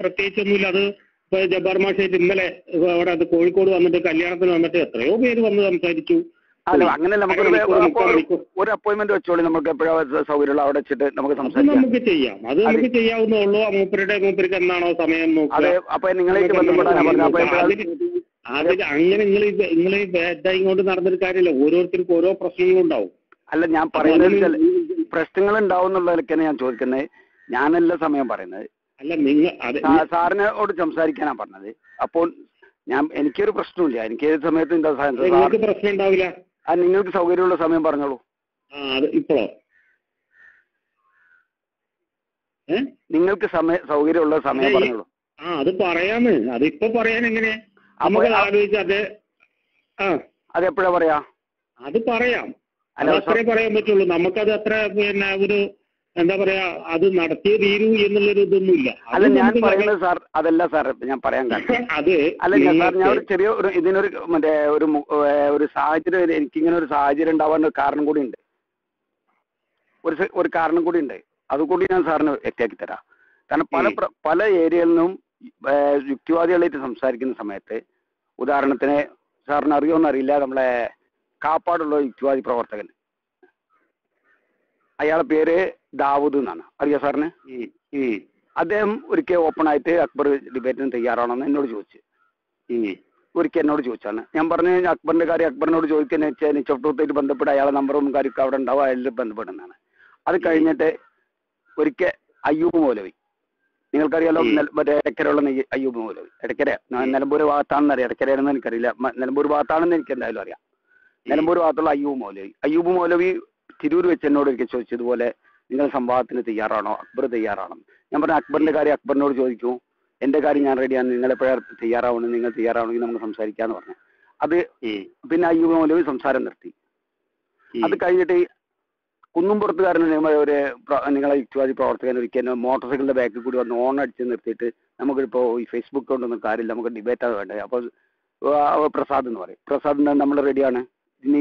പ്രത്യേകിച്ചൊന്നുമില്ല. അത് ഇപ്പൊ ജബ്ബാർ മാഷായിട്ട് ഇന്നലെ അവിടെ അത് കോഴിക്കോട് വന്നിട്ട് കല്യാണത്തിന് വന്നിട്ട് എത്രയോ പേര് വന്ന് സംസാരിച്ചു. അല്ല അങ്ങനെയല്ല നമുക്ക് ഒരു- അപ്പോയിന്റ്മെന്റ് വെച്ചോളി നമുക്ക് എപ്പോഴാണ് സൗകര്യമുള്ള അവിടെ വെച്ചിട്ട് നമുക്ക് സംസാരിക്കാം. നമുക്ക് ചെയ്യാം. അത് നമുക്ക് ചെയ്യാവുന്നേ ഉള്ളൂ മൂപ്പരുടെ മൂപ്പർക്ക് എന്നാണോ സമയം അതെ അപ്പൊ നിങ്ങളായിട്ട് അപ്പൊ എപ്പോഴാ- അങ്ങനെ നിങ്ങൾ നിങ്ങൾ ഇങ്ങോട്ട് നടന്നൊരു കാര്യമില്ല. ഓരോരുത്തർക്കും ഓരോ പ്രശ്നങ്ങളും ഉണ്ടാവും അല്ല ഞാൻ പറയുന്നത് പ്രശ്നങ്ങൾ ഉണ്ടാവുന്നുള്ളതൊക്കെയാണ് ഞാൻ ചോദിക്കുന്നത്. ഞാനല്ല സമയം പറയുന്നത്. അല്ല നിങ്ങൾ സാറിനോട് സംസാരിക്കാനാ പറഞ്ഞത്. അപ്പോൾ ഞാൻ എനിക്കൊരു പ്രശ്നമില്ല എനിക്ക് ഏത് സമയത്ത് എന്താ നിങ്ങൾക്ക് പ്രശ്നം ഉണ്ടാവില്ല? ആ നിങ്ങൾക്ക് സൗകര്യമുള്ള സമയം പറഞ്ഞോളൂ. നിങ്ങൾക്ക് സമയ സൗകര്യമുള്ള സമയം പറഞ്ഞോളൂ. ആ അത് പറയാമേ? അതിപ്പോ പറയാൻ എങ്ങനെ? നമുക്ക് ആലോചിച്ച് അത് ആ. അത് എപ്പോഴാ പറയാ? അത് പറയാം. അത്രേ പറയാൻ പറ്റുള്ളൂ. നമുക്കത് അത്ര പിന്നെ ഒരു എന്താ പറയാ അത് നടത്തിയ തീരൂ എന്നുള്ളൊരു ഇതൊന്നുമില്ല. അല്ല ഞാൻ പറയുന്നത് സാർ അതല്ല സാർ ഞാൻ പറയാൻ കാരണം. അത് അല്ല ഞാൻ സാർ ഞാൻ ഒരു ചെറിയ ഒരു ഇതിനൊരു മറ്റേ ഒരു ഒരു സാഹചര്യം എനിക്കിങ്ങനെ ഒരു സാഹചര്യം ഉണ്ടാവാൻ ഒരു കാരണം കൂടി ഉണ്ട്. ഒരു ഒരു കാരണം കൂടി ഉണ്ട്. അതുകൂടി ഞാൻ സാറിന് വ്യക്തമാക്കി തരാം. കാരണം പല പല ഏരിയയിൽ നിന്നും യുക്തിവാദികളായിട്ട് സംസാരിക്കുന്ന സമയത്ത് ഉദാഹരണത്തിന് സാറിന് അറിയോ എന്നറിയില്ല നമ്മളെ കാപ്പാടുള്ള യുക്തിവാദി പ്രവർത്തകൻ. അയാളെ പേര് ദാവൂദ് എന്നാണ്. അറിയാം സാറിന് അദ്ദേഹം ഒരിക്കൽ ഓപ്പൺ ആയിട്ട് അക്ബർ ഡിബേറ്റിന് തയ്യാറാണെന്ന് എന്നോട് ചോദിച്ചു. ഒരിക്കൽ എന്നോട് ചോദിച്ചാണ്. ഞാൻ പറഞ്ഞു അക്ബറിന്റെ കാര്യം അക്ബറിനോട് ചോദിക്കുന്ന വെച്ചാൽ ചൊട്ടൂത്തായിട്ട് ബന്ധപ്പെട്ട് അയാളെ നമ്പറും കാര്യമൊക്കെ അവിടെ ഉണ്ടാവും അയാളിൽ ബന്ധപ്പെടുന്നതാണ്. അത് കഴിഞ്ഞിട്ട് ഒരിക്കൽ അയ്യൂബ് മൗലവി. നിങ്ങൾക്കറിയാലോ മറ്റേ ഇടയ്ക്കരയുള്ള അയ്യൂബ് മൗലവി. ഇടക്കര. നിലമ്പൂർ ഭാഗത്താണെന്ന് അറിയാം. ഇടയ്ക്കരയാണെന്ന് എനിക്കറിയില്ല നിലമ്പൂർ ഭാഗത്താണെന്ന് എനിക്ക് എന്തായാലും അറിയാം. നിലമ്പൂർ ഭാഗത്തുള്ള അയ്യൂബ് മൗലവി. അയ്യൂബ് മൗലവി തിരൂർ വെച്ച് എന്നോട് ഒരിക്കൽ ചോദിച്ചതുപോലെ നിങ്ങൾ സംവാദത്തിന് തയ്യാറാണോ? അക്ബർ തയ്യാറാണോ ഞാൻ പറഞ്ഞു അക്ബറിന്റെ കാര്യം അക്ബറിനോട് ചോദിക്കൂ. എന്റെ കാര്യം ഞാൻ റെഡിയാണ് നിങ്ങൾ എപ്പോഴാണ് തയ്യാറാവണം നിങ്ങൾ തയ്യാറാവണമെങ്കിൽ നമുക്ക് സംസാരിക്കാന്ന് പറഞ്ഞു. അത് പിന്നെ അയ്യൂബ് മൗലവി സംസാരം നിർത്തി. അത് കഴിഞ്ഞിട്ട് കുന്നുംപുറത്തുകാരൻ ഒരു നിങ്ങളെ യുക്തിവാദി പ്രവർത്തകൻ ഒരിക്കലും മോട്ടോർ സൈക്കിളിന്റെ ബാക്കിൽ കൂടി വന്ന് ഓൺ അടിച്ച് നിർത്തിയിട്ട് നമുക്കിപ്പോ ഈ ഫേസ്ബുക്ക് കൊണ്ടൊന്നും കാര്യമില്ല. നമുക്ക് ഡിബേറ്റ് അപ്പോൾ പ്രസാദ് എന്ന് പറയും. പ്രസാദ് നമ്മൾ റെഡിയാണ് നീ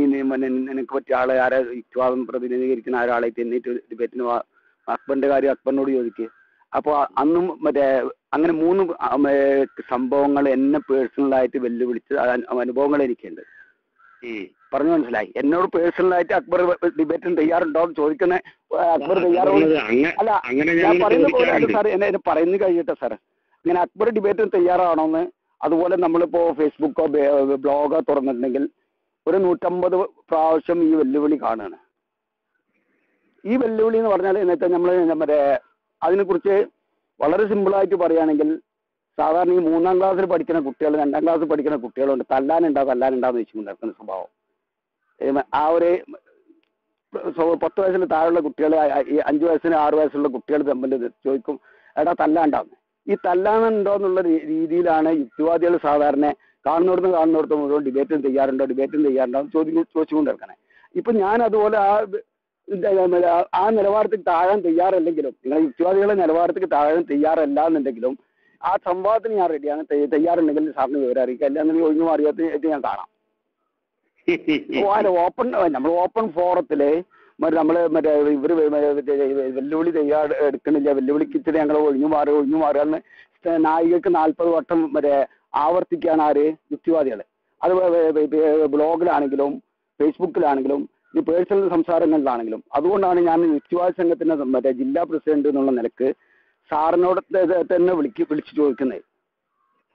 നിനക്ക് പറ്റിയ ആളെ ആരെ യുക്തിവാദം പ്രതിനിധീകരിക്കുന്ന ഒരാളെ എന്നിട്ട് ഡിബേറ്റിന് അക്ബറിന്റെ കാര്യം അക്ബറിനോട് ചോദിക്കുക അപ്പോൾ അന്നും മറ്റേ അങ്ങനെ മൂന്ന് സംഭവങ്ങൾ എന്നെ പേഴ്സണലായിട്ട് വെല്ലുവിളിച്ച് അനുഭവങ്ങൾ എനിക്കുണ്ട്. പറഞ്ഞു മനസ്സിലായി? എന്നോട് പേഴ്സണലായിട്ട് അക്ബർ ഡിബേറ്റിന് തയ്യാറുണ്ടോ എന്ന് ചോദിക്കുന്ന അക്ബർ തയ്യാറുണ്ട് അല്ല ഞാൻ പറയുന്നത് പറയുന്ന പോലെ സാർ എന്നെ പറയുന്നു പറയുന്നത് കഴിയട്ടെ സാർ അങ്ങനെ അക്ബർ ഡിബേറ്റിന് തയ്യാറാണോന്ന് അതുപോലെ നമ്മളിപ്പോ ഫേസ്ബുക്കോ ബ്ലോഗോ തുറന്നിട്ടുണ്ടെങ്കിൽ ഒരു നൂറ്റമ്പത് പ്രാവശ്യം ഈ വെല്ലുവിളി കാണുകയാണ്. ഈ വെല്ലുവിളി എന്ന് പറഞ്ഞാൽ എന്നിട്ട് നമ്മൾ മറ്റേ അതിനെക്കുറിച്ച് വളരെ സിമ്പിളായിട്ട് പറയുകയാണെങ്കിൽ സാധാരണ ഈ മൂന്നാം ക്ലാസ്സിൽ പഠിക്കുന്ന കുട്ടികൾ രണ്ടാം ക്ലാസ്സിൽ പഠിക്കുന്ന കുട്ടികളുണ്ട്. തല്ലാനുണ്ടാ തല്ലാനുണ്ടാന്ന് വെച്ചുകൊണ്ട് നടക്കുന്ന സ്വഭാവം. ആ ഒരു പത്ത് വയസ്സിന് താഴെയുള്ള കുട്ടികൾ ഈ അഞ്ച് വയസ്സിന് ആറ് വയസ്സുള്ള കുട്ടികൾ തമ്മിൽ ചോദിക്കും എടാ തല്ലാണ്ടാവുന്നത് ഈ തല്ലാനുണ്ടോ എന്നുള്ള രീതിയിലാണ് യുക്തിവാദികൾ സാധാരണ കാണുന്നിടത്തും കാണുന്നിടത്തും മുഴുവൻ ഡിബേറ്റും ചെയ്യാറുണ്ടോ ഡിബേറ്റും തയ്യാറുണ്ടോ ചോദ്യം ചോദിച്ചുകൊണ്ട് നടക്കണേ ഇപ്പൊ ഞാൻ അതുപോലെ ആ ആ- നിലവാരത്തിൽ താഴാൻ തയ്യാറല്ലെങ്കിലും നിങ്ങൾ യുക്തിവാദികളെ നിലവാരത്തിൽ താഴാൻ തയ്യാറല്ല എന്നുണ്ടെങ്കിലും ആ സംവാദത്തിന് ഞാൻ റെഡിയാണ് തയ്യ- തയ്യാറുണ്ടെങ്കിൽ സാറിന് വിവരം അറിയിക്കാം. അല്ലാന്നുണ്ടെങ്കിൽ ഒഴിഞ്ഞു മാറിയാത്ത ഞാൻ കാണാം. ഓപ്പൺ നമ്മൾ ഓപ്പൺ ഫോറത്തിൽ മറ്റേ നമ്മൾ മറ്റേ ഇവർ വെല്ലുവിളി തയ്യാർ എടുക്കണില്ല വെല്ലുവിളിക്കിച്ചിട്ട് ഞങ്ങൾ ഒഴിഞ്ഞു മാറുക ഒഴിഞ്ഞു മാറുകയെന്ന് നായികക്ക് നാൽപ്പത് വട്ടം മറ്റേ ആവർത്തിക്കുകയാണ് ആര്? യുക്തിവാദികൾ അത് ബ്ലോഗിലാണെങ്കിലും ഫേസ്ബുക്കിലാണെങ്കിലും ഈ പേഴ്സണൽ സംസാരങ്ങളിലാണെങ്കിലും. അതുകൊണ്ടാണ് ഞാൻ യുക്തിവാദ സംഘത്തിന്റെ മറ്റേ ജില്ലാ പ്രസിഡന്റ് എന്നുള്ള നിലയ്ക്ക് സാറിനോട് തന്നെ വിളിക്ക് വിളിച്ചു ചോദിക്കുന്നത്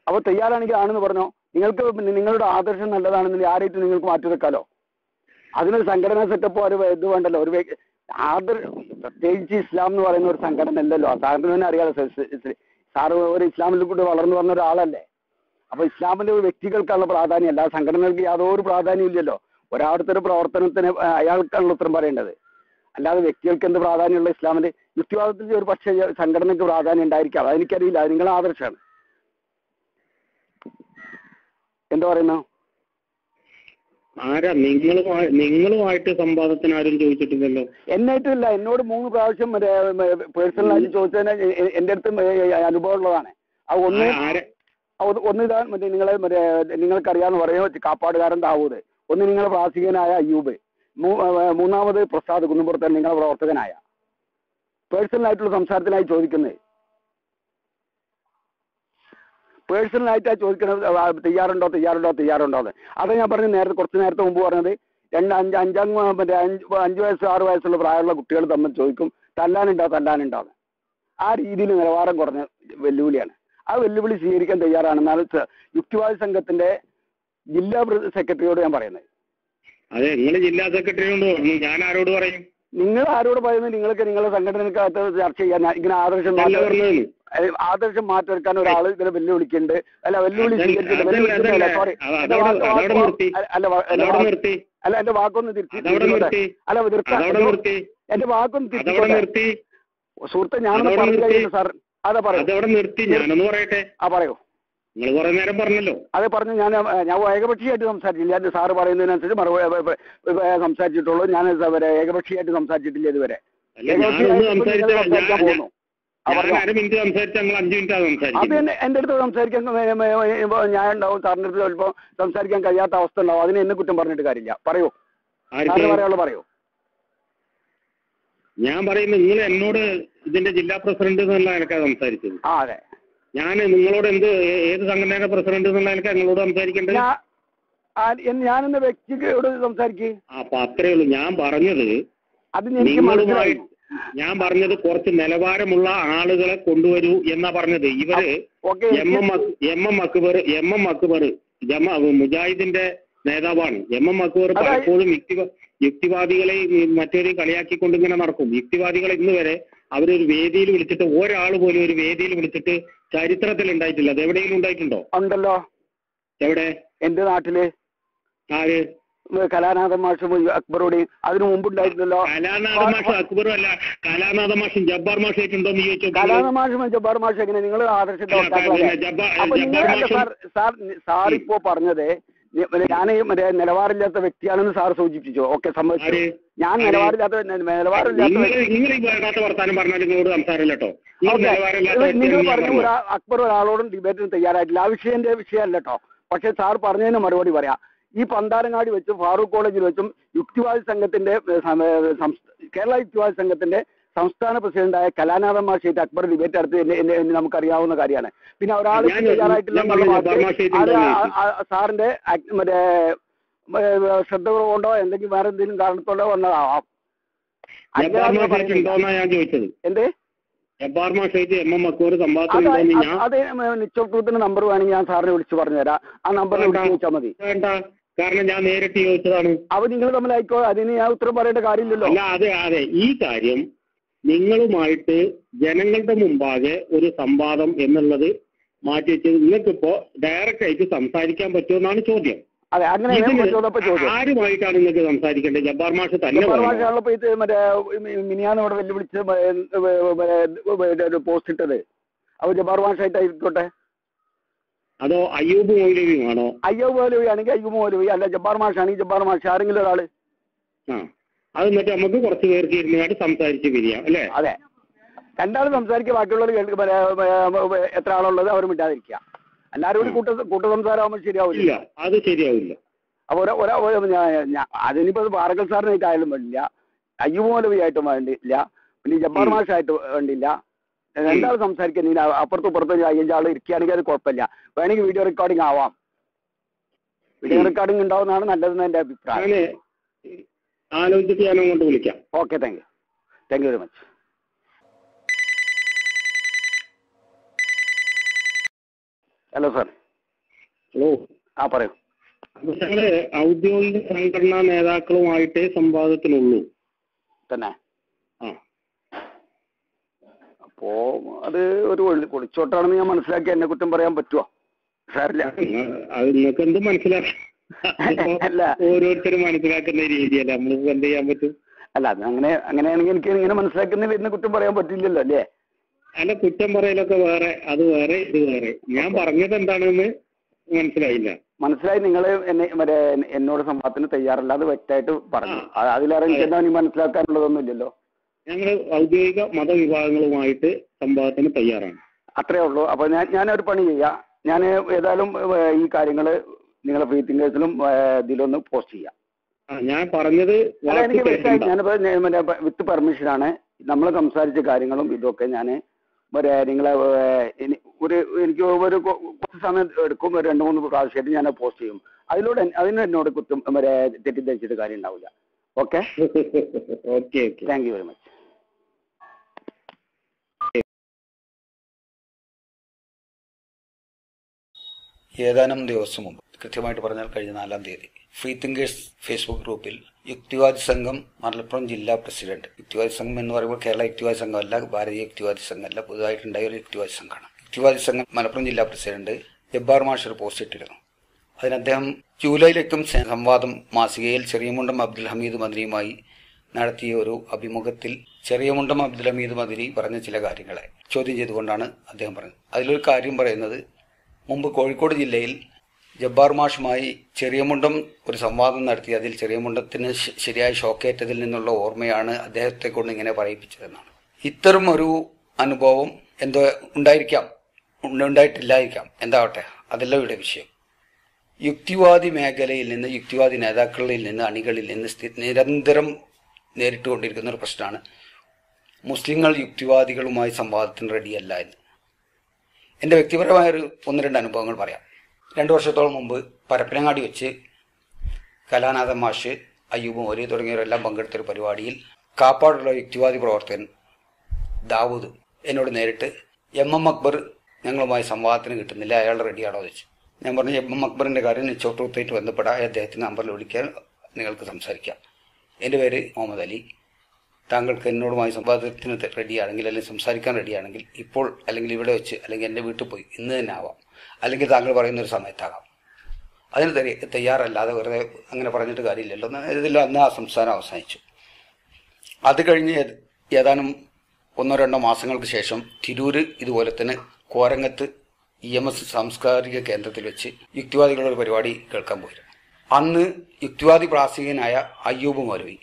അപ്പൊ തയ്യാറാണെങ്കിൽ ആണെന്ന് പറഞ്ഞോ? നിങ്ങൾക്ക് നിങ്ങളുടെ ആദർശം നല്ലതാണെന്ന് ആരായിട്ട് നിങ്ങൾക്ക് മാറ്റി വെക്കാലോ? അതിനൊരു സംഘടനാ സെറ്റപ്പോ ഒരു ഇത് വേണ്ടല്ലോ? ഒരു ആദർ പ്രത്യേകിച്ച് ഇസ്ലാം എന്ന് പറയുന്ന ഒരു സംഘടന അല്ലല്ലോ സാറിന് തന്നെ അറിയാലോ സാറ് ഒരു ഇസ്ലാമിൽ കൂടെ വളർന്നു വന്ന ഒരാളല്ലേ. അപ്പൊ ഇസ്ലാമിന്റെ വ്യക്തികൾക്കുള്ള പ്രാധാന്യം അല്ലാതെ സംഘടനകൾക്ക് യാതൊരു പ്രാധാന്യം ഇല്ലല്ലോ. ഒരാളുടെ ഒരു പ്രവർത്തനത്തിന് അയാൾക്കാണല്ലോ ഉത്തരം പറയേണ്ടത്. അല്ലാതെ വ്യക്തികൾക്ക് എന്ത് പ്രാധാന്യമുള്ള ഇസ്ലാമിന്റെ യുക്തിവാദത്തിൽ ഒരു പക്ഷേ സംഘടനയ്ക്ക് പ്രാധാന്യം ഉണ്ടായിരിക്കാം. അതെനിക്കറിയില്ല. അത് നിങ്ങളുടെ ആദർശമാണ് എന്താ പറയുന്നു? ആരാ? നിങ്ങളുമായി നിങ്ങളുമായിട്ട് സംവാദത്തിന് ആരും ചോദിച്ചിട്ടില്ലല്ലോ. എന്നായിട്ടില്ല എന്നോട് മൂന്ന് പ്രാവശ്യം പേഴ്സണലായിട്ട് ചോദിച്ചതിന് എന്റെ അടുത്ത് അനുഭവം ഉള്ളതാണ്. അത് ഒന്ന് ഒന്ന് ഇതാ മറ്റേ നിങ്ങളെ മറ്റേ നിങ്ങൾക്കറിയാന്ന് പറയുന്നത് കാപ്പാടുകാരൻ ദാവൂദ്. ഒന്ന് നിങ്ങളെ പ്രാസികനായ അയ്യൂബ്. മൂന്നാമത് പ്രസാദ് കുന്നുപുറത്തൻ നിങ്ങളെ പ്രവർത്തകനായ. പേഴ്സണലായിട്ടുള്ള സംസാരത്തിനായി ചോദിക്കുന്നത്. പേഴ്സണലായിട്ടാ ചോദിക്കുന്നത് തയ്യാറുണ്ടോ തയ്യാറുണ്ടോ തയ്യാറുണ്ടോ എന്ന്. അത് ഞാൻ പറഞ്ഞു നേരത്തെ കുറച്ച് നേരത്തെ മുമ്പ് പറഞ്ഞത് രണ്ട് അഞ്ച് അഞ്ചാം മറ്റേ അഞ്ച് അഞ്ച് വയസ്സ് ആറ് വയസ്സുള്ള പ്രായമുള്ള കുട്ടികൾ തമ്മിൽ ചോദിക്കും തല്ലാനുണ്ടോ തല്ലാനുണ്ടോ എന്ന്. ആ രീതിയിൽ നിലവാരം കുറഞ്ഞ വെല്ലുവിളിയാണ്. ആ വെല്ലുവിളി സ്വീകരിക്കാൻ തയ്യാറാണെന്നാണ് യുക്തിവാദി സംഘത്തിന്റെ ജില്ലാ സെക്രട്ടറിയോട് ഞാൻ പറയുന്നത്. അതെ നിങ്ങൾ ജില്ലാ സെക്രട്ടറിയോട് ഞാൻ ആരോട് പറയും? നിങ്ങൾ ആരോട് പറയുന്നത് നിങ്ങൾക്ക് നിങ്ങളുടെ സംഘടനക്കകത്ത് ചർച്ച ചെയ്യാൻ ഇങ്ങനെ ആദർശം ആദർശം മാറ്റിവെക്കാൻ ഒരാൾ ഇതിനെ വെല്ലുവിളിക്കുന്നുണ്ട്. അല്ല വെല്ലുവിളി സോറി. അല്ല എന്റെ അല്ല വാക്കൊന്ന് തിരിച്ച് അല്ല നിർത്തി. എന്റെ വാക്കൊന്ന് തിരിച്ചു സുഹൃത്തെ ഞാനൊന്ന് പറഞ്ഞു. കഴിഞ്ഞു സാർ അതാ പറയൂ. നിർത്തി. ഞാനൊന്ന് പറയട്ടെ. ആ പറയൂ. നിങ്ങൾ കുറെ നേരം പറഞ്ഞല്ലോ. അത് പറഞ്ഞു. ഞാൻ ഞാൻ ഏകപക്ഷീയമായിട്ട് സംസാരിച്ചില്ല. എന്റെ സാറ് പറയുന്നതിനനുസരിച്ച് മറുപടി സംസാരിച്ചിട്ടുള്ളൂ. ഞാൻ ഇതുവരെ ഏകപക്ഷീയമായിട്ട് സംസാരിച്ചിട്ടില്ല ഇതുവരെ. അത് എന്റെ അടുത്ത് സംസാരിക്കാൻ ഞാൻ ഉണ്ടാവും. സാറിന്റെ അടുത്ത് ചിലപ്പോൾ സംസാരിക്കാൻ കഴിയാത്ത അവസ്ഥ ഉണ്ടാവും. അതിന് എന്നെ കുറ്റം പറഞ്ഞിട്ട് കാര്യമില്ല. പറയൂ. പറയാനുള്ള പറയൂ. ഞാൻ പറയുന്നത് നിങ്ങൾ എന്നോട് ഇതിന്റെ ജില്ലാ പ്രസിഡന്റ് എന്നുള്ള എനിക്കാണ് സംസാരിച്ചത്. ആ അതെ. ഞാൻ നിങ്ങളോട് എന്ത് ഏത് സംഘടനയുടെ പ്രസിഡന്റ് എന്നുള്ള എനിക്ക് നിങ്ങളോട് സംസാരിക്കേണ്ടത്? ഞാൻ ഞാനെന്ന വ്യക്തിയോട് സംസാരിക്കേ. അപ്പൊ അത്രേ ഉള്ളൂ. ഞാൻ പറഞ്ഞത് അത് നിങ്ങളുമായി ഞാൻ പറഞ്ഞത് കുറച്ച് നിലവാരമുള്ള ആളുകളെ കൊണ്ടുവരൂ എന്നാ പറഞ്ഞത്. ഇവർ M M M M Akbar M M Akbar ജമ മുജാഹിദിന്റെ നേതാവാണ്. എം എം അക്ബർ പലപ്പോഴും യുക്തിവ യുക്തിവാദികളെ മറ്റേ മറ്റൊരു കളിയാക്കിക്കൊണ്ട് ഇങ്ങനെ നടക്കും. യുക്തിവാദികൾ ഇന്ന് വരെ അവരൊരു വേദിയിൽ വിളിച്ചിട്ട് ഒരാൾ പോലും ഒരു വേദിയിൽ വിളിച്ചിട്ട് ചരിത്രത്തിൽ ഉണ്ടായിട്ടില്ല. അത് എവിടെയെങ്കിലും ഉണ്ടായിട്ടുണ്ടോ? ഉണ്ടല്ലോ. എവിടെ? എന്റെ നാട്ടിൽ. ആര്? കലാനാഥൻ മാഷും അക്ബറോടെയും. അതിനു മുമ്പ് ഉണ്ടായിരുന്നല്ലോ. കലാനാഥ മാഷ് അക്ബറും അല്ല കലാനാഥ മാഷും ജബ്ബാർ മാഷ് ആയിട്ടുണ്ടോ എന്ന് ചോദിച്ചു. കലാനാഥ മാഷും ജബ്ബാർ മാഷും എങ്ങനെ നിങ്ങൾ മാഷും- സാർ സാർ സാർ ഇപ്പോ പറഞ്ഞത് ഞാൻ മറ്റേ നിലവാറില്ലാത്ത വ്യക്തിയാണെന്ന് സാർ സൂചിപ്പിച്ചു. ഓക്കെ സമ്മതിച്ചു. ഞാൻ നിലവാറില്ലാത്ത നിലവാറില്ലാത്ത നിങ്ങൾ പറഞ്ഞു. ഒരാ അക്ബർ ഒരാളോടും ഡിബേറ്റിന് തയ്യാറായിട്ടില്ല. ആ വിഷയന്റെ വിഷയമല്ല കേട്ടോ പക്ഷെ സാർ പറഞ്ഞതിന് മറുപടി പറയാം. ഈ പന്താരങ്ങാടി വെച്ചും ഫാറൂഖ് കോളേജിൽ വെച്ചും യുക്തിവാദി സംഘത്തിന്റെ കേരള യുക്തിവാദി സംഘത്തിന്റെ സംസ്ഥാന പ്രസിഡന്റായ കലാനാഥൻ മാഷേറ്റ് അക്ബർ ഡിബേറ്റ് നടത്തി നമുക്കറിയാവുന്ന കാര്യമാണ്. പിന്നെ ഒരാൾ തയ്യാറായിട്ടില്ല സാറിന്റെ മറ്റേ ശ്രദ്ധ കുറവുണ്ടോ? എന്തെങ്കിലും വേറെ എന്തെങ്കിലും കാരണത്തോടെ വന്നതാവാം അതെ എന്തേ? അത് ട്രൂത്തിന്റെ നമ്പർ വേണമെങ്കിൽ ഞാൻ സാറിനെ വിളിച്ചു പറഞ്ഞുതരാം. ആ നമ്പറിൽ. വിളിച്ചു ചോദിച്ചാൽ മതി. കാരണം ഞാൻ നേരിട്ട് ചോദിച്ചതാണ്. അപ്പൊ നിങ്ങൾ തമ്മിലായിക്കോ? അതിന് ഞാൻ ഉത്തരം പറയേണ്ട കാര്യമില്ലല്ലോ. അല്ല അതെ അതെ. ഈ കാര്യം നിങ്ങളുമായിട്ട് ജനങ്ങളുടെ മുമ്പാകെ ഒരു സംവാദം എന്നുള്ളത് മാറ്റി വെച്ചത് നിങ്ങൾക്കിപ്പോ ഡയറക്റ്റ് ആയിട്ട് സംസാരിക്കാൻ പറ്റുമെന്നാണ് ചോദ്യം. അതെ അങ്ങനെ ആരുമായിട്ടാണ് നിങ്ങൾക്ക് സംസാരിക്കേണ്ടത്? ജബ്ബാർ മാഷ് തന്നെ മറ്റേ മി- മിനിയാന്ന് ഇവിടെ വെല്ലുവിളിച്ച് ഒരു പോസ്റ്റ് ഇട്ടത്. അവർ ജബ്ബാർ മാഷായിട്ടായിക്കോട്ടെ അതോ അയ്യൂബ് മൗലവിയുമാണോ അയ്യൂബ് മൗലവി ആണെങ്കിൽ അയ്യൂബ് മൗലവി. അല്ല ജബ്ബാർ മാഷാണെങ്കിൽ ജബ്ബാർ മാഷ്. ആരെങ്കിലും ഒരാൾ? ആ. അത് എന്നിട്ട് നമുക്ക് കുറച്ച് പേർക്ക് ഇരുന്നുമായിട്ട് സംസാരിച്ച് പിരിയാം അല്ലേ? അതെ. രണ്ടാളും സംസാരിക്കുക ബാക്കിയുള്ളവർ എത്ര ആളുള്ളത് അവർ മിണ്ടാതിരിക്കുക. എല്ലാവരും കൂടി കൂട്ട കൂട്ട സംസാരമാകുമ്പോൾ ശരിയാവില്ല അത് ശരിയാവില്ല അപ്പൊ അതിനിപ്പോ പാറക്കൽ സാറിനായിട്ടായാലും വേണ്ടില്ല. അയ്യു മൗലവിയായിട്ടും വേണ്ടിയില്ല പിന്നെ ജബ്ബാർ. മാഷായിട്ട് വേണ്ടില്ല. രണ്ടാൾ സംസാരിക്കാൻ ഇനി അപ്പുറത്തും ഇപ്പുറത്തും അയ്യഞ്ചാൾ ഇരിക്കുകയാണെങ്കിൽ അത് കുഴപ്പമില്ല. വേണമെങ്കിൽ വീഡിയോ റെക്കോർഡിംഗ് ആവാം. വീഡിയോ റെക്കോർഡിംഗ് ഉണ്ടാവുന്നതാണ് നല്ലതെന്ന് എന്റെ അഭിപ്രായം. ആലോചിച്ചിട്ട് ഞാൻ അങ്ങോട്ട് വിളിക്കാം. Okay thank you thank you very much hello sir hello ആ പറയൂ. ഞങ്ങൾ ഔദ്യോഗിക സംഘടനാ നേതാക്കളുമായിട്ടേ സംവാദത്തിനുള്ളൂ തന്നെ? അപ്പോ അത് ഒരു ഒളി- ഒളിച്ചോട്ടാണെന്ന് ഞാൻ മനസ്സിലാക്കി. എന്നെ കുറ്റം പറയാൻ പറ്റുമോ സാറില്ല അത് നിങ്ങൾക്ക് എന്ത് മനസ്സിലാക്കാം. ഓരോരുത്തരും മനസ്സിലാക്കുന്ന രീതിയല്ല? നമ്മളിപ്പോ എന്ത് ചെയ്യാൻ പറ്റും? അല്ല അത് അങ്ങനെ അങ്ങനെയാണെങ്കിൽ എനിക്ക് ഇങ്ങനെ മനസ്സിലാക്കുന്ന വരുന്ന കുറ്റം പറയാൻ പറ്റില്ലല്ലോ അല്ലേ? അല്ല കുറ്റം പറയലൊക്കെ വേറെ അത് വേറെ ഇത് വേറെ. ഞാൻ പറഞ്ഞത് എന്താണെന്ന് മനസ്സിലായില്ല. മനസ്സിലായി നിങ്ങൾ എന്നെ മറ്റേ എന്നോട് സംവാദത്തിന് തയ്യാറല്ല അത് വ്യക്തമായിട്ട് പറഞ്ഞു. അത് അതിലേറെ എനിക്ക് എന്താ ഇനി മനസ്സിലാക്കാനുള്ളതൊന്നും ഇല്ലല്ലോ? ഞങ്ങൾ ഔദ്യോഗിക മതവിഭാഗങ്ങളുമായിട്ട് സംവാദത്തിന് തയ്യാറാണ്. അത്രേ ഉള്ളൂ. അപ്പൊ ഞാൻ ഒരു പണി ചെയ്യാം. ഞാൻ ഏതായാലും ഈ കാര്യങ്ങൾ നിങ്ങളെ ഫ്രീ തിങ്കേഴ്സിലും ഇതിലൊന്ന് പോസ്റ്റ് ചെയ്യാം. ഞാൻ പറഞ്ഞത്. ഞാനിപ്പോ ഞാൻ വിത്ത് പെർമിഷൻ ആണ്. നമ്മൾ സംസാരിച്ച കാര്യങ്ങളും ഇതൊക്കെ ഞാൻ ഒരു നിങ്ങളെ ഒരു എനിക്ക് ഒരു കുറച്ച് സമയം എടുക്കും. ഒരു രണ്ട് മൂന്ന് പ്രാവശ്യമായിട്ട് ഞാൻ പോസ്റ്റ് ചെയ്യും. അതിലൂടെ അതിന് എന്നോട് കുറ്റം തെറ്റിദ്ധരിച്ചിട്ട് കാര്യം ഉണ്ടാവില്ല okay? Okay okay. Thank you very much ഏതാനും ദിവസം മുമ്പ് കൃത്യമായിട്ട് പറഞ്ഞാൽ കഴിഞ്ഞ നാലാം തീയതി. ഫ്രീ തിങ്കേഴ്സ് ഫേസ്ബുക്ക് ഗ്രൂപ്പിൽ യുക്തിവാദി സംഘം മലപ്പുറം ജില്ലാ പ്രസിഡന്റ്. യുക്തിവാദി സംഘം എന്ന് പറയുമ്പോൾ കേരള യുക്തിവാദി സംഘമല്ല ഭാരതീയ യുക്തിവാദി സംഘമല്ല പുതുതായിട്ടുണ്ടായ ഒരു യുക്തിവാദി സംഘമാണ്. യുക്തിവാദി സംഘം മലപ്പുറം ജില്ലാ പ്രസിഡന്റ് ജബ്ബാർ മാഷർ പോസ്റ്റ് ഇട്ടിരുന്നു. അതിന് അദ്ദേഹം ജൂലൈയിലേക്കും സംവാദം മാസികയിൽ ചെറിയമുണ്ടം അബ്ദുൽ ഹമീദ് മന്ത്രിയുമായി നടത്തിയ ഒരു അഭിമുഖത്തിൽ ചെറിയമുണ്ടം അബ്ദുൽ ഹമീദ് മന്ത്രി പറഞ്ഞ ചില കാര്യങ്ങളെ ചോദ്യം ചെയ്തുകൊണ്ടാണ് അദ്ദേഹം പറഞ്ഞത്. അതിലൊരു കാര്യം പറയുന്നത് മുമ്പ് കോഴിക്കോട് ജില്ലയിൽ ജബ്ബാർ മാഷുമായി ചെറിയമുണ്ടം ഒരു സംവാദം നടത്തി. അതിൽ ചെറിയമുണ്ടത്തിന് മുണ്ടത്തിന് ശരിയായ ഷോക്കേറ്റതിൽ നിന്നുള്ള ഓർമ്മയാണ് അദ്ദേഹത്തെ കൊണ്ട് ഇങ്ങനെ പറയിപ്പിച്ചതെന്നാണ്. ഇത്തരം ഒരു അനുഭവം എന്തോ ഉണ്ടായിരിക്കാം. ഉണ്ടായിട്ടില്ലായിരിക്കാം. എന്താവട്ടെ? അതല്ല ഇവിടെ വിഷയം. യുക്തിവാദി മേഖലയിൽ നിന്ന് യുക്തിവാദി നേതാക്കളിൽ നിന്ന് അണികളിൽ നിന്ന് നിരന്തരം നേരിട്ടുകൊണ്ടിരിക്കുന്ന ഒരു പ്രശ്നമാണ് മുസ്ലിങ്ങൾ യുക്തിവാദികളുമായി സംവാദത്തിന് റെഡിയല്ല എന്ന്. എന്റെ വ്യക്തിപരമായ ഒരു ഒന്ന് രണ്ട് അനുഭവങ്ങൾ പറയാം. രണ്ടു വർഷത്തോളം മുമ്പ് പരപ്പനങ്ങാടി വെച്ച് കലാനാഥൻ മാഷ് അയ്യൂബ് മോലി തുടങ്ങിയവരെല്ലാം പങ്കെടുത്തൊരു പരിപാടിയിൽ കാപ്പാടുള്ള യുക്തിവാദി പ്രവർത്തകൻ ദാവൂദ് എന്നോട് നേരിട്ട് എം എം അക്ബർ ഞങ്ങളുമായി സംവാദത്തിന് കിട്ടുന്നില്ല അയാൾ റെഡിയാണോ ചോദിച്ചു. ഞാൻ പറഞ്ഞു എം എം അക്ബറിന്റെ കാര്യം നിശ്ചോട്ടുത്തേറ്റ് ബന്ധപ്പെടാൻ അദ്ദേഹത്തിന്റെ നമ്പറിൽ വിളിക്കാൻ നിങ്ങൾക്ക് സംസാരിക്കാം. എന്റെ പേര് മുഹമ്മദ് അലി. താങ്കൾക്ക് എന്നോടുമായി സംവാദത്തിന് റെഡിയാണെങ്കിൽ അല്ലെങ്കിൽ സംസാരിക്കാൻ റെഡിയാണെങ്കിൽ ഇപ്പോൾ അല്ലെങ്കിൽ ഇവിടെ വെച്ച് അല്ലെങ്കിൽ എന്റെ വീട്ടിൽ പോയി ഇന്ന് തന്നെ ആവാം. അല്ലെങ്കിൽ താങ്കൾ പറയുന്ന ഒരു സമയത്താകാം. അതിന് തരി തയ്യാറല്ലാതെ വെറുതെ അങ്ങനെ പറഞ്ഞിട്ട് കാര്യമില്ലല്ലോ. ഇതിൽ അന്ന് ആ സംസ്ഥാനം അവസാനിച്ചു. അത് കഴിഞ്ഞ് ഏതാനും ഒന്നോ രണ്ടോ മാസങ്ങൾക്ക് ശേഷം തിരൂര് ഇതുപോലെ തന്നെ കോരങ്ങത്ത് ഇ എം എസ് സാംസ്കാരിക കേന്ദ്രത്തിൽ വെച്ച് യുക്തിവാദികളുടെ പരിപാടി കേൾക്കാൻ പോയിരുന്നു. അന്ന് യുക്തിവാദി പ്രാസംഗികനായ അയ്യൂബ് മൗലവി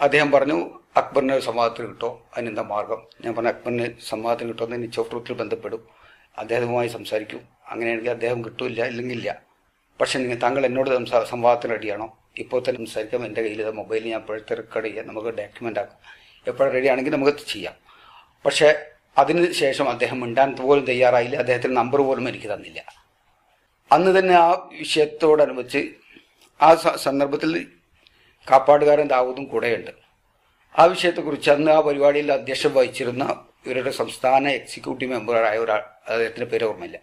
അദ്ദേഹം പറഞ്ഞു അക്ബറിന് ഒരു സംവാദത്തിന് കിട്ടോ? അതിനെന്താ മാർഗം? ഞാൻ പറഞ്ഞു അക്ബറിന് കിട്ടുമെന്ന് എന്ന് ട്രൂത്തിൽ ബന്ധപ്പെടും. അദ്ദേഹവുമായി സംസാരിക്കും. അങ്ങനെയാണെങ്കിൽ അദ്ദേഹം കിട്ടൂല ഇല്ലെങ്കിൽ ഇല്ല പക്ഷെ നിങ്ങൾ താങ്കൾ എന്നോട് സംവാദത്തിന് റെഡിയാണോ? ഇപ്പോൾ തന്നെ സംസാരിക്കാം. എന്റെ കയ്യിൽ മൊബൈലിൽ ഞാൻ എപ്പോഴത്തെ റെക്കോർഡ് ചെയ്യാം നമുക്ക് ഡോക്യുമെന്റ് ആക്കാം. എപ്പോഴും റെഡിയാണെങ്കിൽ നമുക്ക് ചെയ്യാം. പക്ഷേ അതിന് ശേഷം അദ്ദേഹം മിണ്ടാൻ പോലും തയ്യാറായില്ല. അദ്ദേഹത്തിന് നമ്പർ പോലും എനിക്ക് തന്നില്ല. അന്ന് തന്നെ ആ വിഷയത്തോടനുബന്ധിച്ച് ആ സന്ദർഭത്തിൽ കാപ്പാടുകാരൻ ദാവൂദും കൂടെയുണ്ട്. ആ വിഷയത്തെക്കുറിച്ച് അന്ന് ആ പരിപാടിയിൽ അധ്യക്ഷം വഹിച്ചിരുന്ന ഇവരുടെ സംസ്ഥാന എക്സിക്യൂട്ടീവ് മെമ്പറായ ഒരാൾ അദ്ദേഹത്തിന്റെ പേര് ഓർമ്മയില്ല.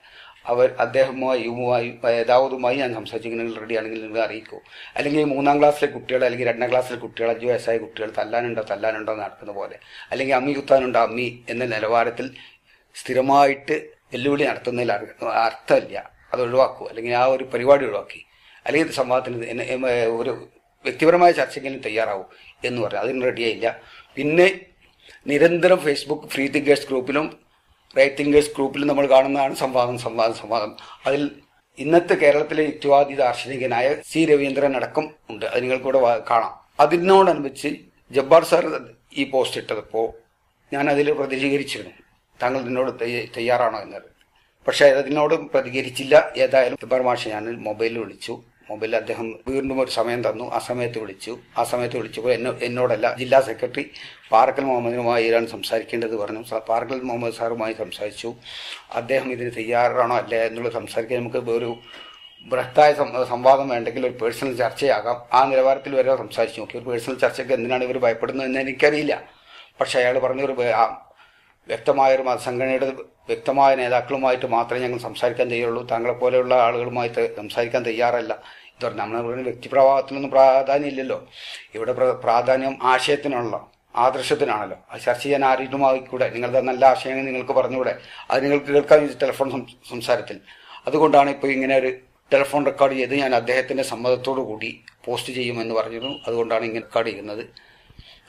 അവർ അദ്ദേഹവുമായി ഇവുമായി ദാവൂദുമായി ഞാൻ സംസാരിച്ചിങ്ങനെ റെഡി ആണെങ്കിൽ നിങ്ങൾ അറിയിക്കൂ. അല്ലെങ്കിൽ മൂന്നാം ക്ലാസ്സിലെ കുട്ടികൾ അല്ലെങ്കിൽ രണ്ടാം ക്ലാസ്സിലെ കുട്ടികൾ അഞ്ച് വയസ്സായ കുട്ടികൾ തല്ലാനുണ്ടോ തല്ലാനുണ്ടോ നടക്കുന്ന പോലെ അല്ലെങ്കിൽ അമ്മി കുത്താനുണ്ടോ അമ്മി എന്ന നിലവാരത്തിൽ സ്ഥിരമായിട്ട് വെല്ലുവിളി നടത്തുന്നതിൽ അർത്ഥമില്ല. അത് ഒഴിവാക്കൂ. അല്ലെങ്കിൽ ആ ഒരു പരിപാടി ഒഴിവാക്കി. അല്ലെങ്കിൽ സംവാദത്തിന് ഒരു വ്യക്തിപരമായ ചർച്ചയ്ക്കെങ്കിലും തയ്യാറാവും എന്ന് പറഞ്ഞു. അതിന് റെഡിയായില്ല പിന്നെ നിരന്തരം ഫേസ്ബുക്ക് ഫ്രീ തിങ്കേഴ്സ് ഗ്രൂപ്പിലും റൈറ്റ് തിങ്കേഴ്സ് ഗ്രൂപ്പിലും നമ്മൾ കാണുന്നതാണ് സംവാദം സംവാദം സംവാദം. അതിൽ ഇന്നത്തെ കേരളത്തിലെ യുക്തിവാദി ദാർശനികനായ സി രവീന്ദ്രൻ അടക്കം ഉണ്ട്. അത് നിങ്ങൾക്കിവിടെ വാ- കാണാം. അതിനോടനുബന്ധിച്ച് ജബ്ബാർ സാർ ഈ പോസ്റ്റ് ഇട്ടപ്പോൾ ഞാൻ അതിൽ പ്രതികരിച്ചിരുന്നു. താങ്കൾ ഇതിനോട് തയ്യാറാണോ എന്നത്. പക്ഷേ അതിനോട് പ്രതികരിച്ചില്ല. ഏതായാലും ജബ്ബാർ മാഷ് ഞാൻ മൊബൈലിൽ വിളിച്ചു. മൊബൈലിൽ അദ്ദേഹം വീണ്ടും ഒരു സമയം തന്നു. ആ സമയത്ത് വിളിച്ചു. ആ സമയത്ത് വിളിച്ചപ്പോൾ എന്നോ എന്നോടല്ല ജില്ലാ സെക്രട്ടറി പാറക്കൽ മുഹമ്മദിനുമായാണ് സംസാരിക്കേണ്ടത് പറഞ്ഞു. പാർക്കൽ മുഹമ്മദ് സാറുമായി സംസാരിച്ചു. അദ്ദേഹം ഇതിന് തയ്യാറാണോ അല്ലേ എന്നുള്ളത് സംസാരിക്കാൻ നമുക്ക് ഒരു ബൃഹത്തായ സംവാദം വേണ്ടെങ്കിൽ ഒരു പേഴ്സണൽ ചർച്ചയാകാം. ആ നിലവാരത്തിൽ വരെ സംസാരിച്ചു നോക്കി. ഒരു പേഴ്സണൽ ചർച്ചയ്ക്ക് എന്തിനാണ് ഇവർ ഭയപ്പെടുന്നത് എന്ന് എനിക്കറിയില്ല. പക്ഷേ അയാൾ പറഞ്ഞൊരു ബ- സംഘടനയുടെ വ്യക്തമായ നേതാക്കളുമായിട്ട് മാത്രമേ ഞങ്ങൾ സംസാരിക്കാൻ തയ്യാറുള്ളൂ. താങ്കളെ പോലെയുള്ള ആളുകളുമായിട്ട് സംസാരിക്കാൻ തയ്യാറല്ല. ഇത് പറഞ്ഞാൽ നമ്മൾ പ്രാധാന്യം ഇല്ലല്ലോ. ഇവിടെ പ്ര- പ്രാധാന്യം ആശയത്തിനുള്ള ആദർശത്തിനാണല്ലോ. അത് ചർച്ച ചെയ്യാൻ ആരുമായിക്കൂടെ? നിങ്ങളുടെ നല്ല ആശയങ്ങൾ നിങ്ങൾക്ക് പറഞ്ഞുകൂടെ? അത് നിങ്ങൾക്ക് കേൾക്കാൻ ടെലിഫോൺ സംസാരത്തിൽ. അതുകൊണ്ടാണ് ഇപ്പോൾ ഇങ്ങനെ ഒരു ടെലിഫോൺ റെക്കോർഡ് ചെയ്ത് ഞാൻ അദ്ദേഹത്തിന്റെ സമ്മതത്തോടു കൂടി പോസ്റ്റ് ചെയ്യുമെന്ന് പറഞ്ഞിരുന്നു. അതുകൊണ്ടാണ് ഇങ്ങനെ റെക്കോർഡ് ചെയ്യുന്നത്.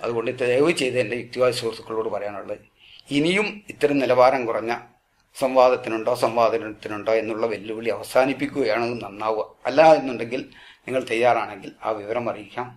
അതുകൊണ്ട് ദയവ് ചെയ്ത് എന്റെ യുക്തിവാദി സുഹൃത്തുക്കളോട് പറയാനുള്ളത് ഇനിയും ഇത്തരം നിലവാരം കുറഞ്ഞ സംവാദത്തിനുണ്ടോ സംവാദത്തിനുണ്ടോ എന്നുള്ള വെല്ലുവിളി അവസാനിപ്പിക്കുകയാണ് നന്നാവുക. അല്ല എന്നുണ്ടെങ്കിൽ നിങ്ങൾ തയ്യാറാണെങ്കിൽ ആ വിവരം അറിയിക്കാം.